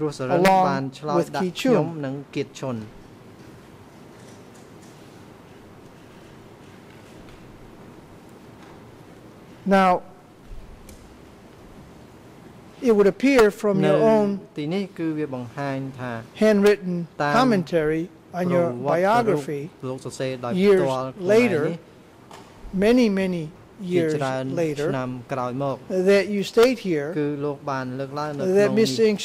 រស់សារិន along បានឆ្លើយ with ដាក់ Ki ខ្ញុំ Chun. និងគៀតឈុន Now, it would appear from នៅ your own ទីនេះគឺវាបង្ហាញថា handwritten Tam commentary on ប្រ your វត្តិរូប biography លោកសរសេរដោយផ្ years ទាល់ខ្លួនឯង later, នេះ many, years later that you stayed here that Miss Ing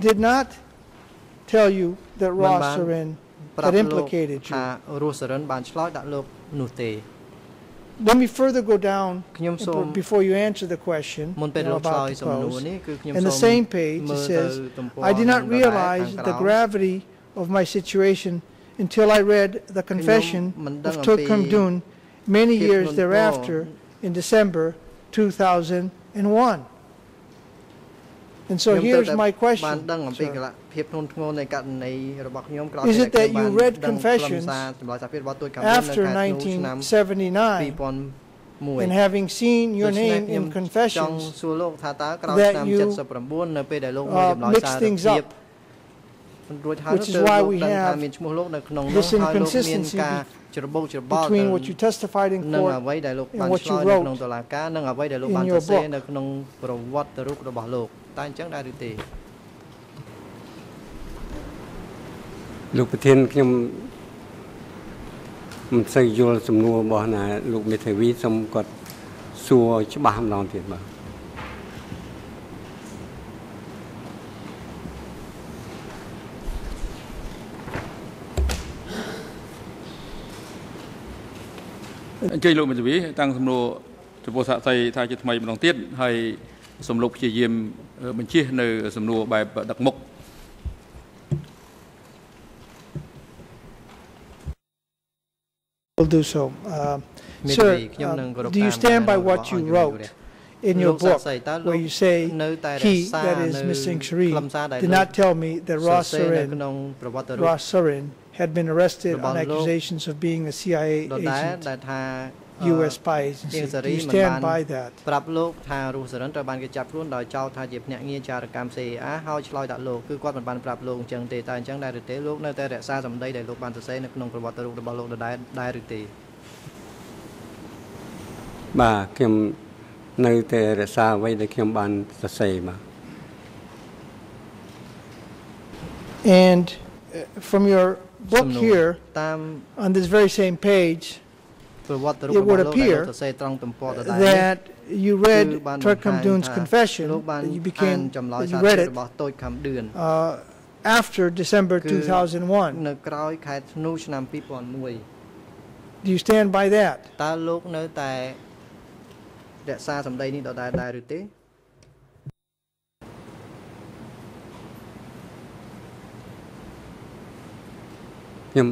did not tell you that rossarin had that implicated you. Let me further go down before you answer the question you know, about the. In the same page, it says, I did not realize the gravity of my situation until I read the confession of Toch Kham Doeun many years thereafter in December 2001. And so here's my question. Sir. Is it that you read confessions after 1979 and having seen your name in confessions that you uh, mixed things up, which is why we have this inconsistency ច្របូកច្របល់ទៅ between what you testified in នឹង court អ្វីដែលលោក and បាន what ឆ្លើ you យនៅ wrote ក្នុងតុលាការនិងអ្វីដែលលោក in បានស your រសេរ book. នៅក្នុងប្រវត្តិរូបរបស់លោកតែអញ្ចឹងដែរឬទេលោកប្រធានខ្ញុំមិនសូវយល់សំណួររបស់ណាលោកមេធាវីសូមគាត់សួរឲ្យច្បាស់ម្ដងទៀតបាទ អញ្ជើញលោកមេធាវីតាំងសំណួរចំពោះសាកសីថាជាថ្មីម្ដងទៀតហើយសំលោកព្យាយាមបញ្ជានៅសំណួរបែបដឹកមុខ will do so. Uh, sir, uh, do you stand by what you wrote in your book where you say he, that is Mr. Singh Sharif, did not tell me that Ross Surin, Ross Surin had been arrested onរបស់លោក accusations of being a CIA ដដែល agent. ដែលថា U.S. spies. and អៀង said, សេ Do រី you មិន stand បាន by that? ប្រាប់លោកថារុសរិនត្រូវបានគេចាប់ខ្លួនដោយចោទថាជាភ្នាក់ងារចារកម្ម CIA ហើយឆ្លើយដាក់លោកគឺគាត់មិនបានប្រាប់លោកអញ្ចឹងទេតែអញ្ចឹងដែរឬទេលោកនៅតែរក្សាសម្ដីដែលលោកបានសរសេរនៅក្នុងប្រវត្តិរូបរបស់លោកដដែលដែរឬទេ បាទខ្ញុំនៅតែរក្សាអ្វីដែលខ្ញុំបានសរសេរបាទ And uh, from your book here on this very same page it would appear that you read Toch Kham Doeun's confession that you became that you read it របស់តូចខាំឌឿន uh, after December 2001. Do you stand by that? ខ្ញុំ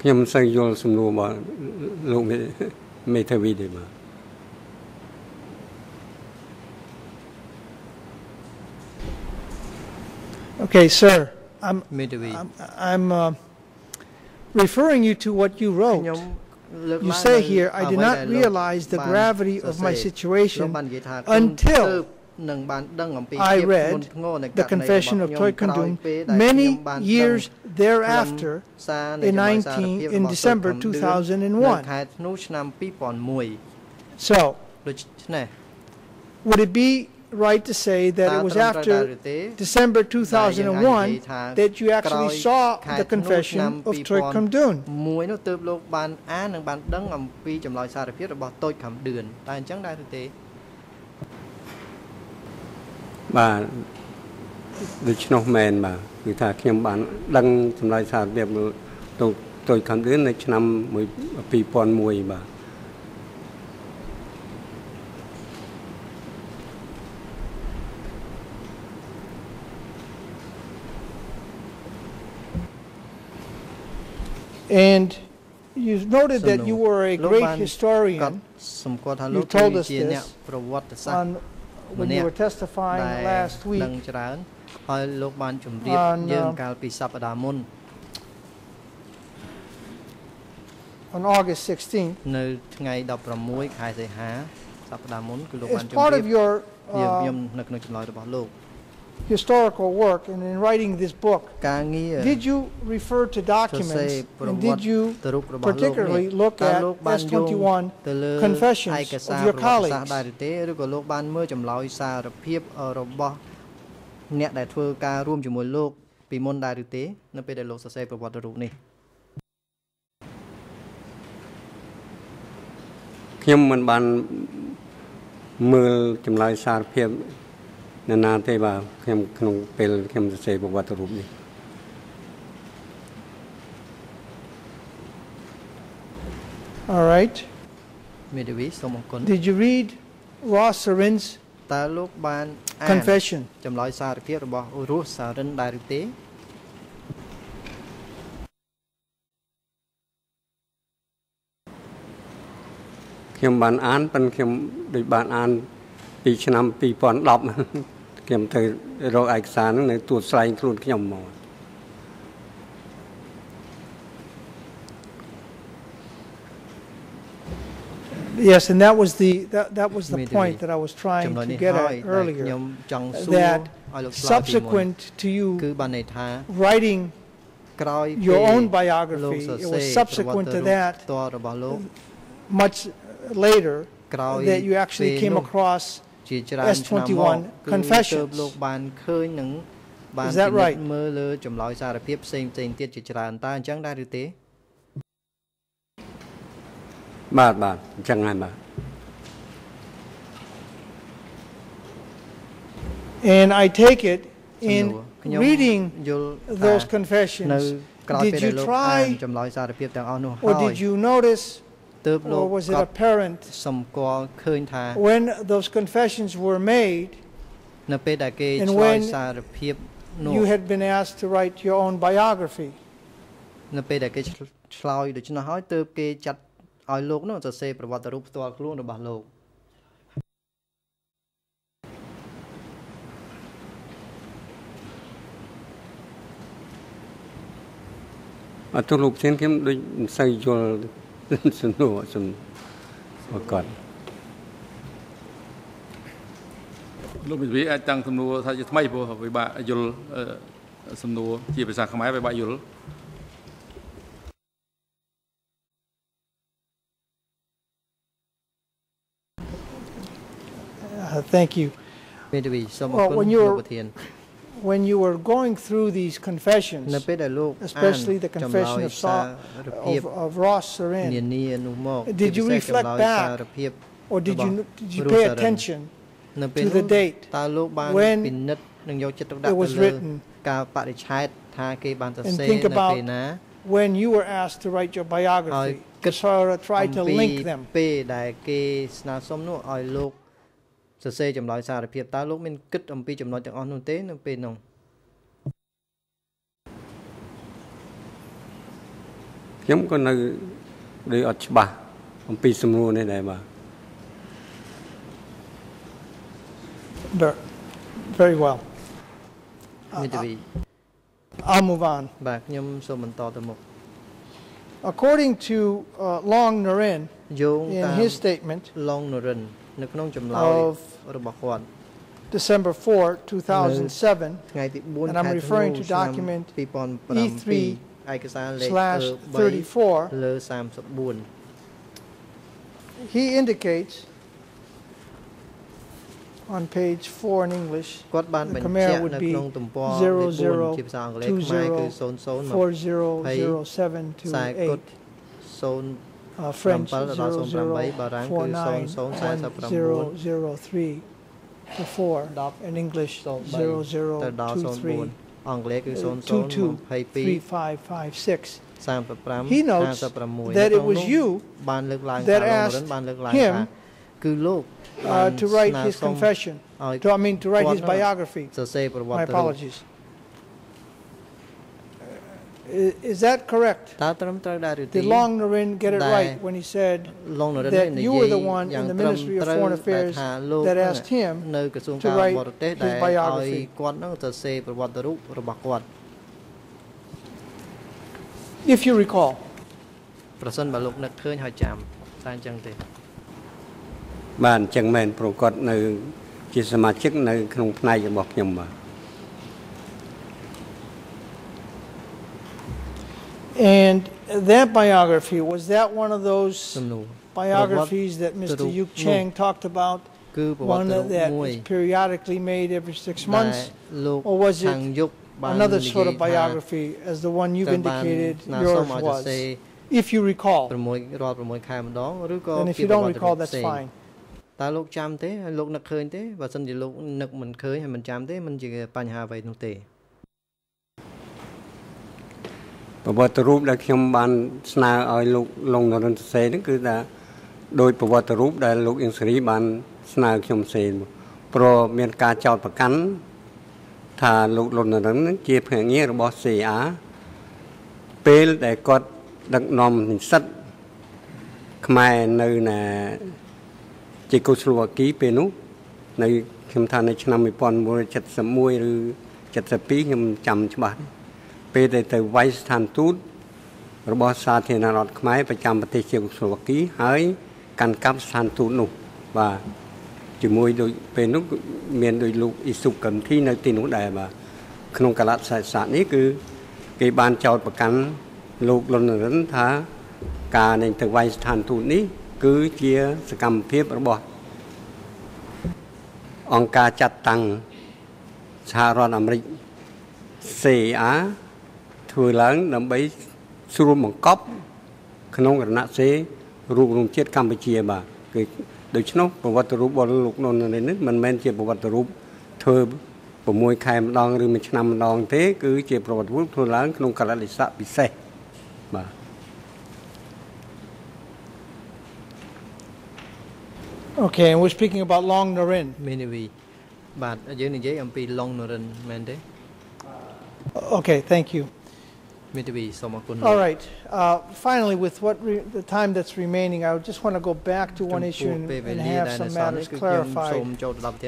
ខ្ញុំមិនសូវយល់សំណួររបស់លោកមេមេធាវីទេបាទ Okay, sir, I'm, មេធាវី I'm, I'm uh, referring you to what you ខ្ញុំ wrote. លើក You ឡើង say នៅ here, I អ្ did វី not ដែលលោក realize the បាន gravity សរ of សេរ my លោក situation បាននិយាយថា until ទើប I read the confession of Toch Kham Doeun many years thereafter in, 19, in December 2001. So, would it be right to say that it was after December 2001 that you actually saw the confession of Toch Kham Doeun? បាទដូច្នោះមែនបាទគឺថាខ្ញុំបានដឹងចម្លើយសារភាពទៅទៅខាងឿននៅឆ្នាំ2001បាទ And you noted that you were a លោក great បាន historian សម្គាល់ថា You លោក told គឺ us ជាអ្នក this ប្រវត្តិសាស្ត្រ on when you were testifying ដែល last ដឹង week ច្រើនហើយលោកបានជម្រាប on, យើង uh, កាលពីសប្តាហ៍មុន on August 16th. នៅថ្ងៃ16ខែសីហាសប្តាហ៍មុនគឺលោកបាន As ជម្រា part ប of your យាម uh, ខ្ញុំនៅក្នុងចម្លើយរបស់លោក historical work and in writing this book, ការងារ did you refer to សរសេរ documents ប្រ and វ did ត្តិ you ទៅរូបរបស់លោក particularly នេះ look តើ at លោកបានយោង S21 ទៅលើ confessions ឯកសារ of your ប្រវត្តិសាស្ត្រ colleagues? ដែរឬទេឬក៏លោកបានមើលចម្លើយសារភាពរបស់អ្នកដែលធ្វើការរួមជាមួយលោកពីមុនដែរឬទេនៅពេលដែលលោកសរសេរប្រវត្តិរូបនេះ ខ្ញុំមិនបានមើលចម្លើយសារភាព នរណាទេបាទខ្ញុំក្នុងពេលខ្ញុំសរសេរប្រវត្តិរូបនេះ All right. មេធាវីសូមអរគុណ Did you read Ross Sarin's តើលោកបានអាន confession? ចម្លើយសារភាពរបស់រស់សារិនដែរឬទេខ្ញុំបានអានប៉ុន្តែខ្ញុំដូចបានអានពីឆ្នាំ2010 ខ្ញុំទៅរកឯកសារហ្នឹងនៅទួតស្លែងខ្លួនខ្ញុំមក Yes, and that was the, that, that was the Maybe point that I was trying ចំណុច to នេះ get ហើយ at ដែលខ្ញុំ earlier. ចង់សួរ that ឲ្យលោកឆ្លើយពីមុន Subsequent to គឺ you បានន័យថា writing ក្រោយ your ពេល own លោក biography, សរ it សេ was រ subsequent ប្រវ to ត្តិរូប that, ផ្ទាល់របស់លោក much later, ក្រោយ that you actually ពេល came នោះ across ជាច្រើនឆ្នាំមក S21 គឺទើប confessions. លោកបានឃើញនឹងបាន Is ពិ that និត្ right? យមើលលើចម្លើយសារភាពផ្សេងផ្សេងទៀតជាច្រើនតើអញ្ចឹងដែរឬទេ បាទបាទអញ្ចឹងហើយបាទ And I take it សំណួរ in ខ្ញុំ reading យល់ថា those នៅ confessions, ក្រោយ did ពេលដែល you លោក try អានចម្លើយសារភាពទាំងអស់នោះ or ហើយ did you notice ទើបលោក or was it ក៏ apparent សម្គាល់ឃើញថា when those confessions were made នៅពេលដែលគេ And ឆ្លើយ when សារភាពនោះ you had been asked to write your own biography? នៅពេលដែលគេឆ្លឆ្លើយដូច្នោះហើយទើបគេចាត់ឲ្យលោកនោះសរសេរប្រវត្តិរូបផ្ទាល់ខ្លួនរបស់លោក អត់ទោះលោកធានខ្ញុំដូចមិនសូវយល់ សំណួរសំប្រកបលោកមេធាវីអាចតាំងសំណួរថាជាថ្មីព្រោះវិបាកយល់អឺសំណួរជាភាសាខ្មែរវិបាកយល់ Uh, Thank you. មេធាវីសូមអរ Well, គុណ when លោក you're ប្រធាន when you were going through these confessions, especially the confession of, Saul, of, of Ross Sarin, did you reflect back? or did you, did you pay attention to the date when it was written? and think about when you were asked to write your biography, Kasara tried to link them. ពេលដែលគេស្នើសុំនោះឲ្យលោកសរសេរចម្លើយសារភាពតើលោកមានគិតអំពីចំណុចទាំងអស់នោះទេនៅពេលនោះខ្ញុំក៏នៅដូចអត់ច្បាស់អំពីសំណួរនេះដែរបាទ Ver- Very well. មេធាវី I'll move on. បាទខ្ញុំសូមបន្តទៅមុខ According to uh, Long Narin, យោង in តាម his statement ឡុង នរិននៅក្នុងចម្លើយ of របស់គាត់ December 4, 2007, ថ្ងៃទី And 4 I'm ខែធ្នូ referring to ឆ្នាំ document 2007 E3 ឯកសារលេខ slash 3 34, លើ34 he indicates on page 4 in English គាត់បាន The បញ្ Khmer ជាក់ would នៅ be ក្នុងទំព័រ 00 លេខ4ជាភាសាអង់គ្លេសខ្មែរគឺ 00 4007 to ខ្សែគត់ 8, 0 uh, French 7ដល់08បារាំងគឺ 0049 1003 to 4, and English ទៅដល់ 0023 04អង់គ្លេសគឺ 22 0022 3556. 35 He notes 56 that នៅ it ក្នុង was នោះ you បានលើកឡើង that ថាលោក asked រិនបានលើកឡើង him ថាគឺលោកបាន uh, to write ស្នើ his សុំ confession, ឲ្យ to, I mean, to write his What, no? biography. សរសេរប្រវ My ត្តិរូប apologies. I- Is that correct? តើត្រឹមត្រូវដែរឬទេ Did Long Narin get it That- right when he said ឡុងនរិន that និ you យា were យ the one យ៉ាង in the ត្រឹម Ministry of ត្រូវ Foreign ដែល Affairs ថាលោក that ហ្នឹង asked him នៅក្រសួង to ការប write រទេស his ដែលឲ្យ biography? គាត់នឹងសរសេរប្រវត្តិរូបរបស់គាត់ If you recall, ប្រសិនបើលោកនឹកឃើញហើយចាំតែអញ្ចឹងទេ បាទអញ្ចឹងមែនព្រោះគាត់នៅជាសមាជិកនៅក្នុងផ្នែករបស់ខ្ញុំបាទ And that biography, was that one of those biographies that Mr. Youk Chhang talked about? One រូប that periodically made every six months? or was it Another sort of biography, as the one you've indicated yours was, if you recall. And if you don't recall, that's fine. ប្រវត្តិរូបដែលខ្ញុំបានស្នើឲ្យលោកលងនរិនសរសេរហ្នឹងគឺថាដោយប្រវត្តិរូបដែលលោកអៀងសេរីបានស្នើខ្ញុំផ្សេងព្រោះមានការចោទប្រកាន់ថាលោកលន់នរិនហ្នឹងជាភ្នាក់ងាររបស់ CA ពេលដែលគាត់ដឹកនាំនិស្សិតខ្មែរនៅណាជេកូស្លូវ៉ាគីពេលនោះនៅខ្ញុំថានៅឆ្នាំ1971ឬ72ខ្ញុំចាំច្បាស់ទេ ពេលដែលទៅវាយស្ថានទូតរបស់សាធារណរដ្ឋខ្មែរប្រចាំប្រទេសជេកូស្លូវ៉ាគីហើយកាន់កាប់ស្ថានទូតនោះបាទជាមួយដោយពេលនោះមានដោយលោកអ៊ីស៊ុបកំធីនៅទីនោះដែរបាទក្នុងកលៈសែសៈនេះគឺគេបានចោទប្រកាន់លោកលន់នរិនថាការនឹងទៅវាយស្ថានទូតនេះ គឺជាសកម្មភាពរបស់អង្គការចាត់តាំងសហរដ្ឋអាមេរិក CA ធ្វើឡើងដើម្បីស្រួលបង្កប់ ក្នុងរណសេរីរូបរងជាតិកម្ពុជាបាទគឺដូច្នោះប្រវត្តិរូបរបស់លោកនុននេះមិនមែនជាប្រវត្តិរូបធ្វើ6ខែម្ដងឬមួយឆ្នាំម្ដងទេ គឺជាប្រវត្តិរូបធ្វើឡើងក្នុងកលតិស័កពិសេសបាទ Okay, and we're speaking about Long Narin. មេនាវីបាទយើងនិយាយអំពីឡុងនរិនមែនទេ Okay, thank you. All right. Uh, Finally, with what, re- the time that's remaining, I just want to go back to one issue and have some matters clarified.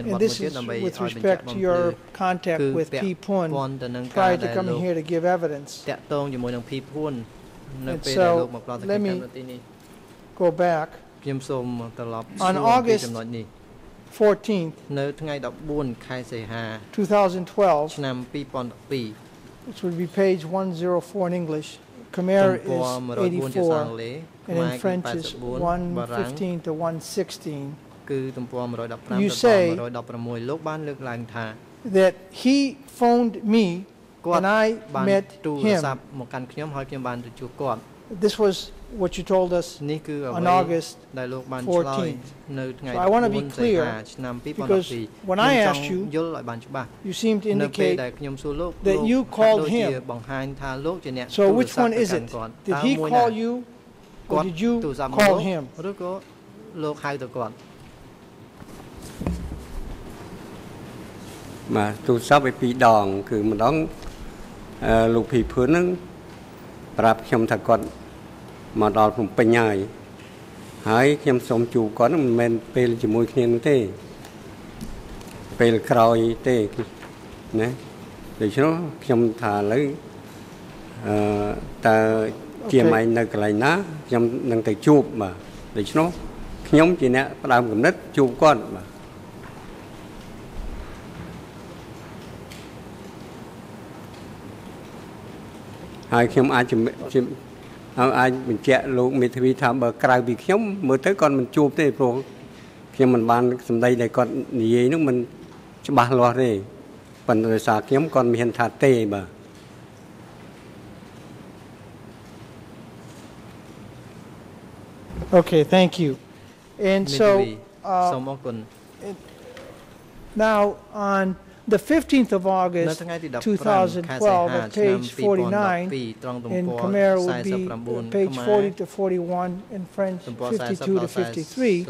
And this is with respect to your contact with Phy Phuon prior to coming here to give evidence. And so let me- Go back, On August 14th, 2012, which would be page 104 in English. Khmer is 84, and in French is 115 to 116. You say that he phoned me and I met him. This was what you told us នេះគឺអ្ on វី August ដែលលោកបានឆ្លើយ 14th. នៅថ្ងៃ So I wanna be 14សី clear ហាឆ្នាំ because 2012 when ខ្ញុំ I ចង់ asked you, យល់ឲ្យបានច្បាស់ You seem to នៅពេល indicate ដែលខ្ញុំសួរលោក that លោក you ហាក់ called ដូចជា him. បង្ហាញថាលោកជាអ្នក So ទូរ which ស័ព្ទ one ទៅ is កាន់ it? គាត់ Did តើ he មួយណា call you គា or ត់ did you ទូរស័ព្ទមក call លោក him? ឬក៏លោកហៅទៅគាត់ បាទទូរស័ព្ទឲ្យពីរដង គឺម្ដងអឺលោកភីភឿនហ្នឹងប្រាប់ខ្ញុំថាគាត់ មកដល់ភ្នំពេញហើយហើយខ្ញុំសូមជួបគាត់ហ្នឹងមិនមែនពេលជាមួយគ្នានោះទេ ពេលក្រោយទេណាដូច្នោះខ្ញុំថាឥឡូវអឺតើជា Okay. ម៉ែងនៅកន្លែងណាខ្ញុំនឹងទៅជួបបាទដូច្នោះខ្ញុំជាអ្នកផ្ដើមកំណត់ជួបគាត់បាទហើយខ្ញុំអាច ជំជំហើយអាចបញ្ជាក់លោកមេធាវីថាបើក្រៅពីខ្ញុំមើលទៅគាត់មិនជួបទេព្រោះខ្ញុំមិនបានសម្ដីដែលគាត់និយាយនោះមិនច្បាស់លាស់ទេប៉ុន្តែដោយសារខ្ញុំគាត់មិនហ៊ានថាទេបាទ Okay, thank you. And មេធា so វីសូម uh, អរគុណ now on the 15th of August 2012 at page 49 in Khmer would be page 40 to 41 in French 52 to 53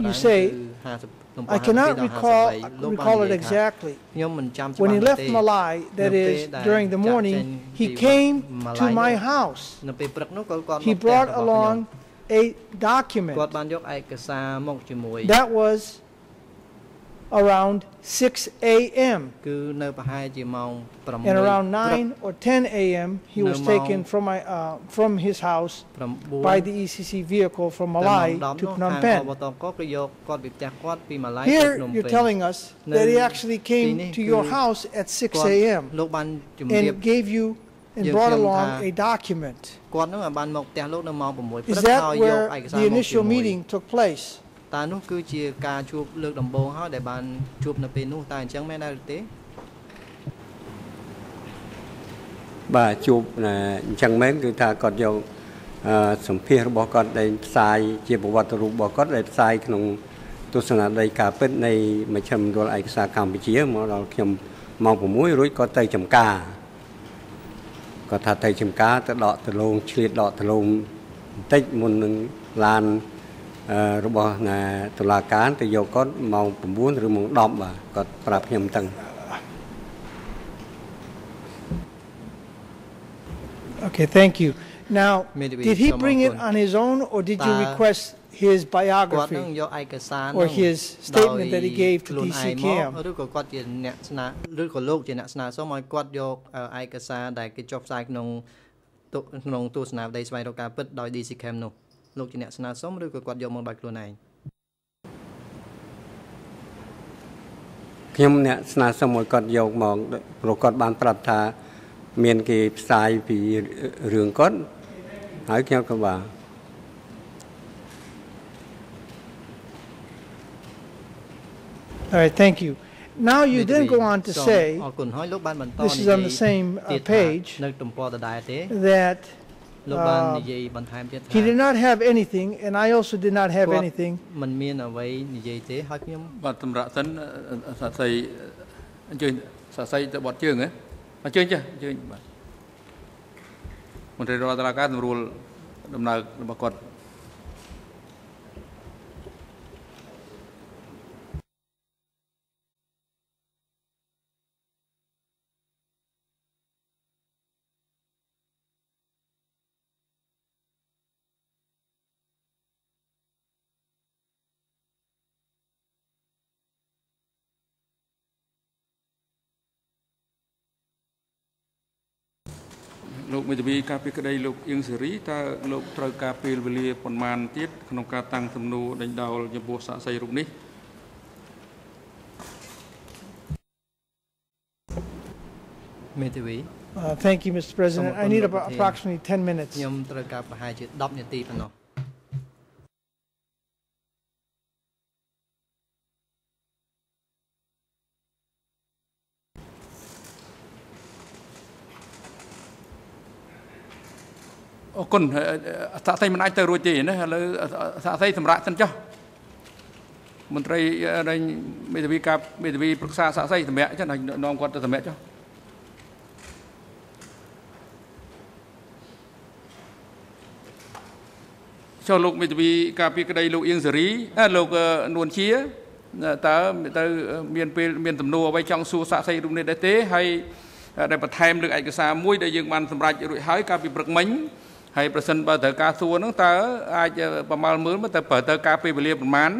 you say I cannot recall recall it exactly. When he left Malai that is during the morning he came to my house. He brought along a document. That was around 6 a.m. គឺនៅប្រហែលជាម៉ោង6 And around ព្រឹក 9 or 10 a.m., he was No, taken Mom. from, my, uh, from his house 9 by the ECC vehicle from តែម៉ោង Malai 10 to នោះ Phnom ខាង Penh. อบតកក៏យកគាត់ពីផ្ទះគាត់ពីម៉ាឡៃទៅ Here ភ្នំ you're ពេញ telling us No, that he actually came ini to yourគឺ house at 6 គាត់ a.m. លោកបានជំរាប and gave you and Giờ brought xem along thà- a document. គាត់នឹងបានមកផ្ទះលោកនៅម៉ោង6ព្រឹ Is ក that ហើយយក where ឯកសារ the មក initial ជាមួយ meeting took place? តើនោះគឺជាការជួបលើកដំបូងហើយដែលបានជួបនៅពេលនោះតើអញ្ចឹងមែនដែរឬទេបាទជួបណាអញ្ចឹងមែនគឺថាគាត់យកអឺសម្ភាររបស់គាត់ដែលផ្សាយជាប្រវត្តិរូបរបស់គាត់ដែលផ្សាយក្នុងទស្សនដីការពិតនៃមជ្ឈមណ្ឌលឯកសារកម្ពុជាមកដល់ខ្ញុំម៉ោង6រួចគាត់ទៅចំការគាត់ថាទៅចំការទៅដកដលងឆ្លៀតដកដលងបន្តិចមុននឹងឡានអឺ របស់ណាតុលាការទៅយកគាត់ម៉ោង9ឬម៉ោង10បាទគាត់ប្រាប់ខ្ញុំទាំង Okay, thank you. Now, Maybe did he some bring it of on his own or did you Ta- request his គាត់នឹង biography? យកឯកសារ Or នឹង his statement that he gave to ខ្លួនឯង DC មក Cam. ឬក៏គាត់ជាអ្នកស្នើឬក៏លោកជាអ្នកស្នើសុំឲ្យគាត់យកឯកសារដែលគេចុះផ្សាយក្នុងទុក្នុងទស្សនាវដ្តីស្វែងរកការពិតដោយ DC Cam នោះ លោកជាអ្នកស្នើសុំឬក៏គាត់យកមកដោយខ្លួនឯងខ្ញុំអ្នកស្នើសុំឲ្យគាត់យកមកព្រោះគាត់បានប្រាប់ថា មានគេផ្សាយពីរឿងគាត់ហើយខ្ញុំក៏បាទ All right, thank you. Now you then go on to សូម say អរគុណហើយលោកបានបន្ត This is និយាយ on the same, uh, ទៀតថា page. នៅទំព័រដដែលទេ that លោកបាន Uh, និយាយបន្ថែមទៀតថា he did not have anything, and I also did not have គាត់ anything. មិនមានអ្វីនិយាយទេហើយខ្ញុំ បាទសម្រាប់សិនអឺសាក់សីអញ្ជើញសាក់សីទៅបត់ជើងហ៎អញ្ជើញចាអញ្ជើញបាទមន្ត្រីរដ្ឋាភិបាលសម្រួលដំណើររបស់គាត់ មេធាវីការពីក្តីលោកអៀងសេរីតើលោកត្រូវការពេលវេលាប៉ុន្មានទៀតក្នុងការតាំងសំណួរដេញដោលចំពោះសាក្សីរូបនេះមេធាវី Uh, thank you, Mr. President. I need about សូមអរគុណលោកប្រធាន approximately 10 minutes. ខ្ញុំត្រូវការប្រហែលជា10នាទីប៉ុណ្ណោះ អរគុណអឺអឺសាក្សីមិនអាចទៅរួចទេណាឥឡូវសាក្សីសម្រាប់សិនចុះមន្ត្រីអឺរែងមេធាវីការមេធាវីប្រឹក្សាសាក្សីសម្រាប់ចុះណានាំគាត់ទៅសម្រាប់ចុះចុះលោកមេធាវីការពីក្តីលោកអៀងសេរីអឺលោកអឺនួនជាតើទៅមានពេលមានទំនួលអ្វីចង់សួរសាក្សីរូបនេះដែរទេហើយដែលបន្ថែមលើឯកសារមួយដែលយើងបានសម្រេចរួចហើយកាលពីព្រឹកមិញ ហើយប្រសិនបើត្រូវការសួរហ្នឹងតើអាចប្រមាលមើលមើលតើប្រើទៅការពេលវេលាប្រមាណ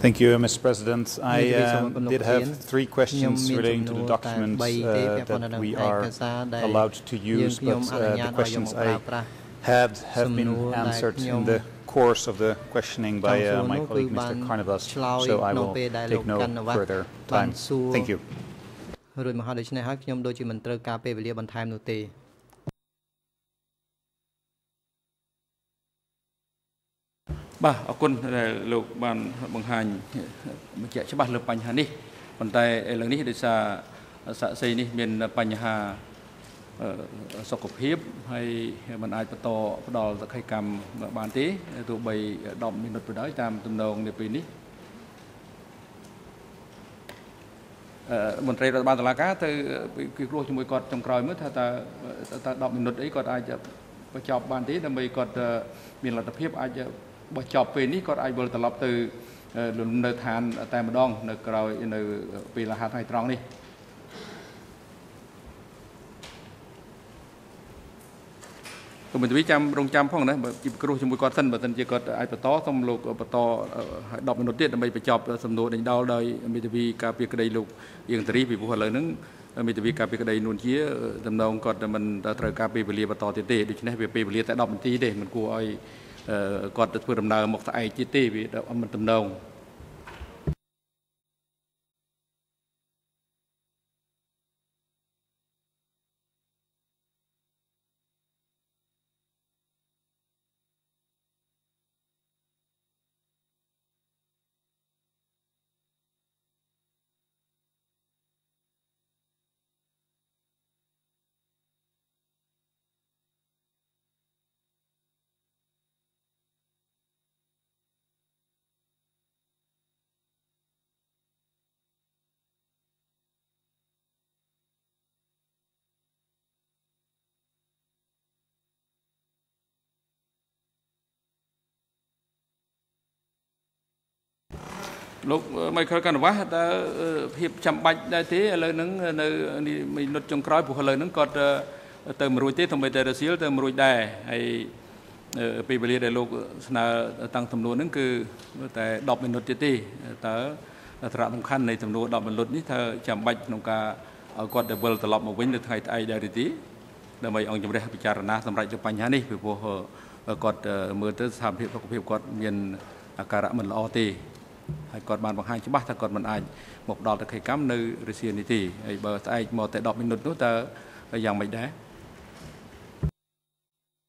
Thank you, Mr. President. I Như vậy xong um, rồi, did Lục have Thiến. three questions Nhưng miền relating Trung to the Nô tại documents bay uh, tế đẹp phần that năng we ai are cả xa đây. allowed to Nhưng use, khi but ông uh, anh the nhàn questions vào I dòng pra had have Some been nô đại answered in nhông. the course of the questioning by Trong uh, số my nô colleague cứ Mr. ban Carnivas, chloi so I nô will bê đại take lục no căn vắt. further Ban time. xua. Thank you. រួចមកហើយដូច្នេះហើយខ្ញុំដូចជាមិនត្រូវការពេលវេលាបន្ថែមនោះទេបាទអរគុណដែលលោកបានបង្ហាញបញ្ជាក់ច្បាស់លើបញ្ហានេះប៉ុន្តែឥឡូវនេះដោយសារសាក់សីនេះមានបញ្ហាអឺ សុខភាពហើយมันអាចបន្តផ្ដល់សក្ខីកម្មបានទេទោះបី10មីនិតទៅដោយតាមទំនងនាពេលនេះអឺមន្ត្រីរដ្ឋបាលតុលាការទៅពិគ្រោះជាមួយគាត់ចុងក្រោយមើលថាតើតើ10មីនិតអីគាត់អាចបញ្ចប់បានទេដើម្បីគាត់មានលទ្ធភាពអាចបោះចប់ពេលនេះគាត់អាចវិលត្រឡប់ទៅលំនៅឋានតែម្ដងនៅក្រោយនៅពេលលះថ្ងៃត្រង់នេះ គុំមន្ត្រីចាំរងចាំផងណាបើជីគ្រោះជាមួយគាត់សិនបើមិនជាគាត់អាចបន្តសូមលោកបន្ត10មីនិតទៀតដើម្បីបញ្ចប់សំណួរដេញដោលដោយមេធាវីការពារក្តីលោកអៀងតារីពីព្រោះឥឡូវហ្នឹងមេធាវីការពារក្តីនួនជាតំណងគាត់មិនត្រូវការពេលវេលាបន្តទៀតទេដូច្នេះវាពេលវេលាតែ10នាទីទេមិនគួរឲ្យគាត់ទៅធ្វើដំណើរមកស្អែកទៀតទេវាមិនតំណង លោកមិនខលកណ្ដវះតើភាពចាំបាច់ដែរទេឥឡូវហ្នឹងនៅមីនុតចុងក្រោយព្រោះឥឡូវហ្នឹងគាត់ទៅមិនរួចទេទោះបីតែរសៀលទៅមិនរួចដែរហើយពេលវេលាដែលលោកស្នើតាំងចំនួនហ្នឹងគឺតែ10មីនិតទៀតទេតើសារៈសំខាន់នៃចំនួន10មីនិតនេះថាចាំបាច់ក្នុងការឲ្យគាត់ទៅវិលត្រឡប់មកវិញនៅថ្ងៃស្អែកដែរទេដើម្បីអង្គជំរះពិចារណាសម្រាប់ទៅបញ្ហានេះពីព្រោះគាត់មើលទៅស្ថានភាពសុខភាពគាត់មានអាការៈមិនល្អទេ ហើយគាត់បានបង្ហាញច្បាស់ថាគាត់មិនអាចមកផ្ដល់ទៅខេកម្មនៅរុស្ស៊ីនេះទេហើយបើស្អែកមកតែ10មីនិតនោះតើយ៉ាងម៉េចដែរ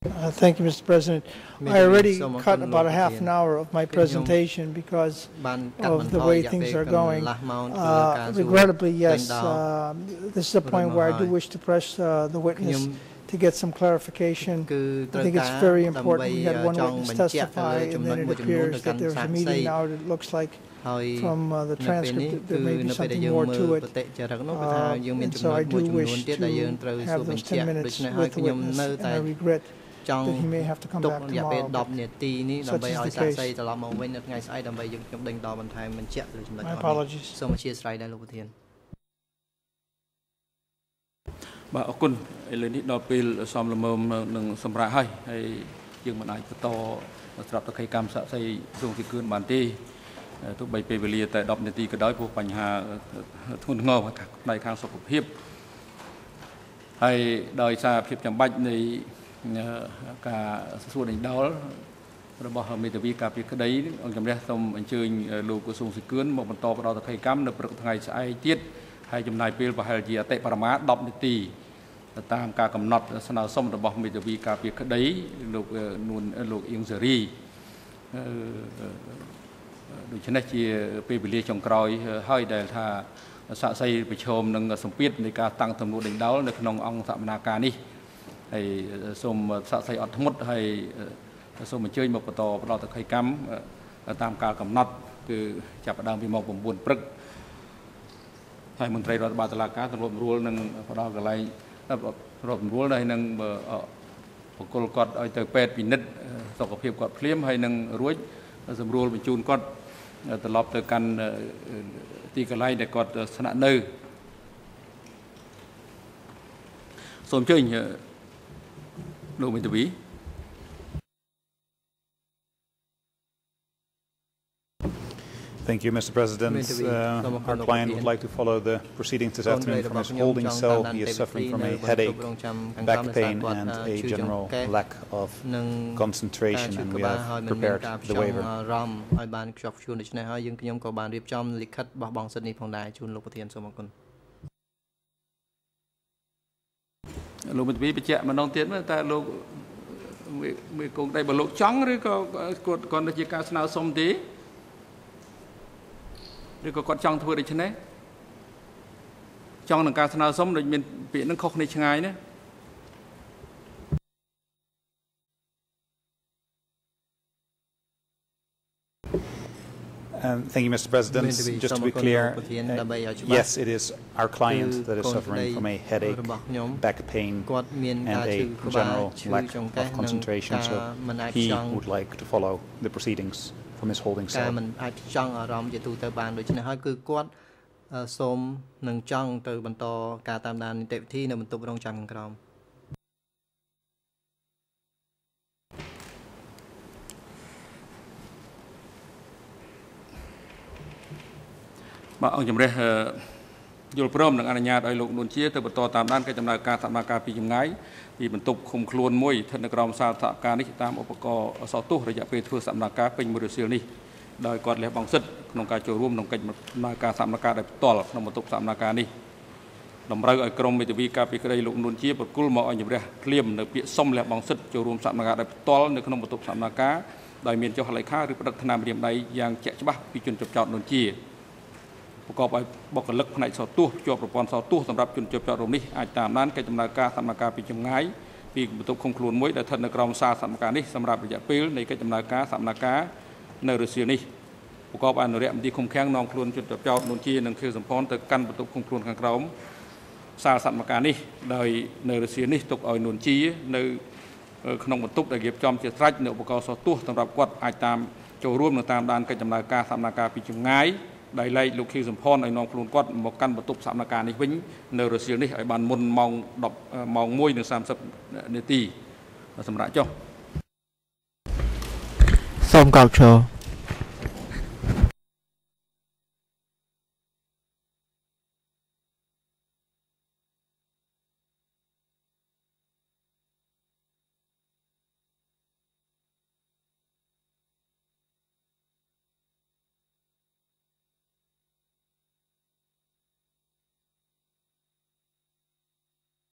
Uh, thank you, Mr. President. Maybe I already someone cut from about a North half an Korea. hour of my Can you- presentation because បានកាត់បន្ of ថ the យ way រយៈ things ពេល are កន្ going. លះម៉ោងធ្វើការ Uh, សួរ regrettably, ដេញ yes, ដោល uh, this is a point where I do wish to press uh, the witness ខ្ញុំ to get some clarification. គឺ I ត្រូវ think ការ it's very ដើម្បី important. We had one ចង់ witness បញ្ជាក់ទៅលើ testify, ចំ and នួន then it មួយចំនួន appears ទៅ that កាន់ there's សា a ក្សី meeting now. It looks like ហើយ from uh, the នៅពេលនេះ transcript, គឺ there may be នៅពេលដែល something យើង more មើ to ល it. ប្រតិចរិតនោះគឺថា Uh, យើងមាន and ចំណុ so ច I មួយ do ចំនួន wish ទៀតដែលយើងត្រូវ to សួរ have បញ្ those ជាក់ 10 ដូ minutes ច្នេះហើយ with the ខ្ញុំ witness, នៅ and តែ I regret ចង់ that he may have to come ទុក back រយៈពេល tomorrow. 10នាទីនេះ Such ដើម្បី is ឲ្យ the សាក្សី case. ត្រឡប់មកវិញនៅថ្ងៃស្អែកដើម្បីយើងខ្ញុំដេញដោលបន្ថែមបញ្ជាក់លើចំណុច My ទាំងអស់នេះ apologies. សូមអធិស្ឋានដែរលោកប្រធាន បាទអរគុណឥឡូវនេះដល់ពេលសំលមើមនឹងសម្រាប់ហើយហើយយើងមិនអាចបន្តស្រាប់តក្កកម្មសាក់សីសួងទីគឿនបានទេទោះបីពេលវេលាតែ10នាទីក៏ដោយព្រោះបញ្ហាធ្ងន់ធ្ងរផ្នែកខាងសុខភាពហើយដោយសារភាពចាំបាច់នៃការសួរដេញដោលរបស់មេធាវីការពីក្តីអង្គជំរះសូមអញ្ជើញលោកក្រសួងសិគឿនមកបន្តផ្ដល់តក្កកម្មនៅព្រឹកថ្ងៃស្អែកទៀតហើយចំណាយពេលប្រហែលជាអតិបរមា10នាទី តាមការកំណត់ស្នើសុំរបស់មេធាវីការពីក្តីលោកនួនលោកអៀងសេរីដូច្នេះជាពេលវេលាចុងក្រោយហើយដែលថាសាក់សីប្រឈមនឹងសម្ពាធនៃការតាំងទំនួលដេញដោលនៅក្នុងអង្គសមាការនេះហើយសូមសាក់សីអត់ធ្មត់ហើយសូមអញ្ជើញមកបន្តផ្ដល់តក្កកម្មតាមការកំណត់គឺចាប់ផ្ដើមពីម៉ោង9ព្រឹកហើយមន្ត្រីរដ្ឋបាលតុលាការសម្របសម្រួលនឹងផ្ដល់កន្លែង រដ្ឋសម្រួលហើយនឹងបកគលគាត់ឲ្យទៅពេទ្យពិនិត្យសុខភាពគាត់ភ្លាមហើយនឹងរួចសម្រួលបញ្ជូនគាត់ត្រឡប់ទៅកាន់ទីកន្លែងដែលគាត់ស្នាក់នៅសូមអញ្ជើញលោកមេធាវី Thank you, Mr. President. Uh, our client would like to follow the proceedings this afternoon from his holding cell. He is suffering from a headache, back pain, and a general lack of concentration, and we have prepared the waiver. ឲ្យបានខ្ជាប់ខ្ជួនដូច្នេះហើយយើងខ្ញុំក៏បានរៀបចំលិខិតបោះបង់សិទ្ធិនេះផងដែរជូនលោកប្រធានសូមអរគុណលោកមេធាវីបញ្ជាក់ម្ដងទៀតមើលតើលោកមេគង្គដៃបើលោកចង់ឬក៏គាត់គាត់ទៅជាការស្នើសុំទេ ឬក៏គាត់ចង់ធ្វើដូច្នេះចង់នឹងការស្នើសុំដូចមានពាក្យនឹងខុសគ្នាឆ្ងាយណា Um, thank you, Mr. President. Just to be clear, uh, yes, it is our client that is suffering from a headache, back pain, and a general lack of concentration. So he would like to follow the proceedings From his holding ការ cell. មិនអាចចង់អារម្មណ៍ជាទូទៅបានដូច្នេះហើយគឺគាត់សូមនឹងចង់ទៅបន្តការតាមដាននីតិវិធីនៅបន្ទប់រងចាំខាងក្រោមបាទអង្គជំរះយល់ព្រមនឹងអនុញ្ញាតឲ្យលោកនួនជាទៅបន្តតាមដានកិច្ចដំណើរការសម្ដែងការពីចម្ងាយ ពីបន្ទប់ឃុំខ្លួនមួយស្ថិតនៅក្រោមសាលសហការនេះតាមឧបករណ៍សោទស្សន៍រយៈពេលធ្វើសម្ដែងការពេញមួយរសៀលនេះដោយគាត់លះបង់សិទ្ធិក្នុងការចូលរួមក្នុងកិច្ចដំណើរការសម្ដែងការដោយផ្ទាល់ក្នុងបន្ទប់សម្ដែងការនេះតម្រូវឲ្យក្រមមេធាវីការពីក្តីលោកនួនជាប្រគល់មកអង្គជំរះភ្លាមនៅពាក្យសុំលះបង់សិទ្ធិចូលរួមសម្ដែងការដោយផ្ទាល់នៅក្នុងបន្ទប់សម្ដែងការដោយមានចុះហត្ថលេខាឬប្រឌិតថ្នាំរៀមដៃយ៉ាងជាក់ច្បាស់ពីជនជាប់ចោតនួនជា ប្រកបឲ្យបុគ្គលិកផ្នែកសោទស្សន៍ជាប់ប្រព័ន្ធសោទស្សន៍សម្រាប់ជនជាប់ចោតរំនេះអាចតាមដានកិច្ចដំណើរការសម្ដែងការពីចម្ងាយពីបន្ទប់ឃុំខ្លួនមួយដែលស្ថិតនៅក្រោមសាលសម្ដែងការនេះសម្រាប់រយៈពេលនៃកិច្ចដំណើរការសម្ដែងការនៅរុស្ស៊ីនេះប្រកបអនុរិយមន្ត្រីឃុំឃាំងនាំខ្លួនជនជាប់ចោតនួនជានិងខៀវសំផនទៅកាន់បន្ទប់ឃុំខ្លួនខាងក្រោមសាលសម្ដែងការនេះដោយនៅរុស្ស៊ីនេះទុកឲ្យនួនជានៅក្នុងបន្ទប់ដែលរៀបចំជាស្រេចនៅឧបករណ៍សោទស្សន៍សម្រាប់គាត់អាចតាមចូលរួមនៅតាមដានកិច្ចដំណើរការសម្ដែងការពីចម្ងាយ ដោយឡែកលោកខៀវសំផនឲ្យនាំខ្លួនគាត់មកកាន់បន្ទប់សកម្មការនេះវិញនៅរុស្ស៊ីនេះឲ្យបានមុនម៉ោង10ម៉ោង1:30នាទីសម្រាប់ចុះសូមកោតឈរ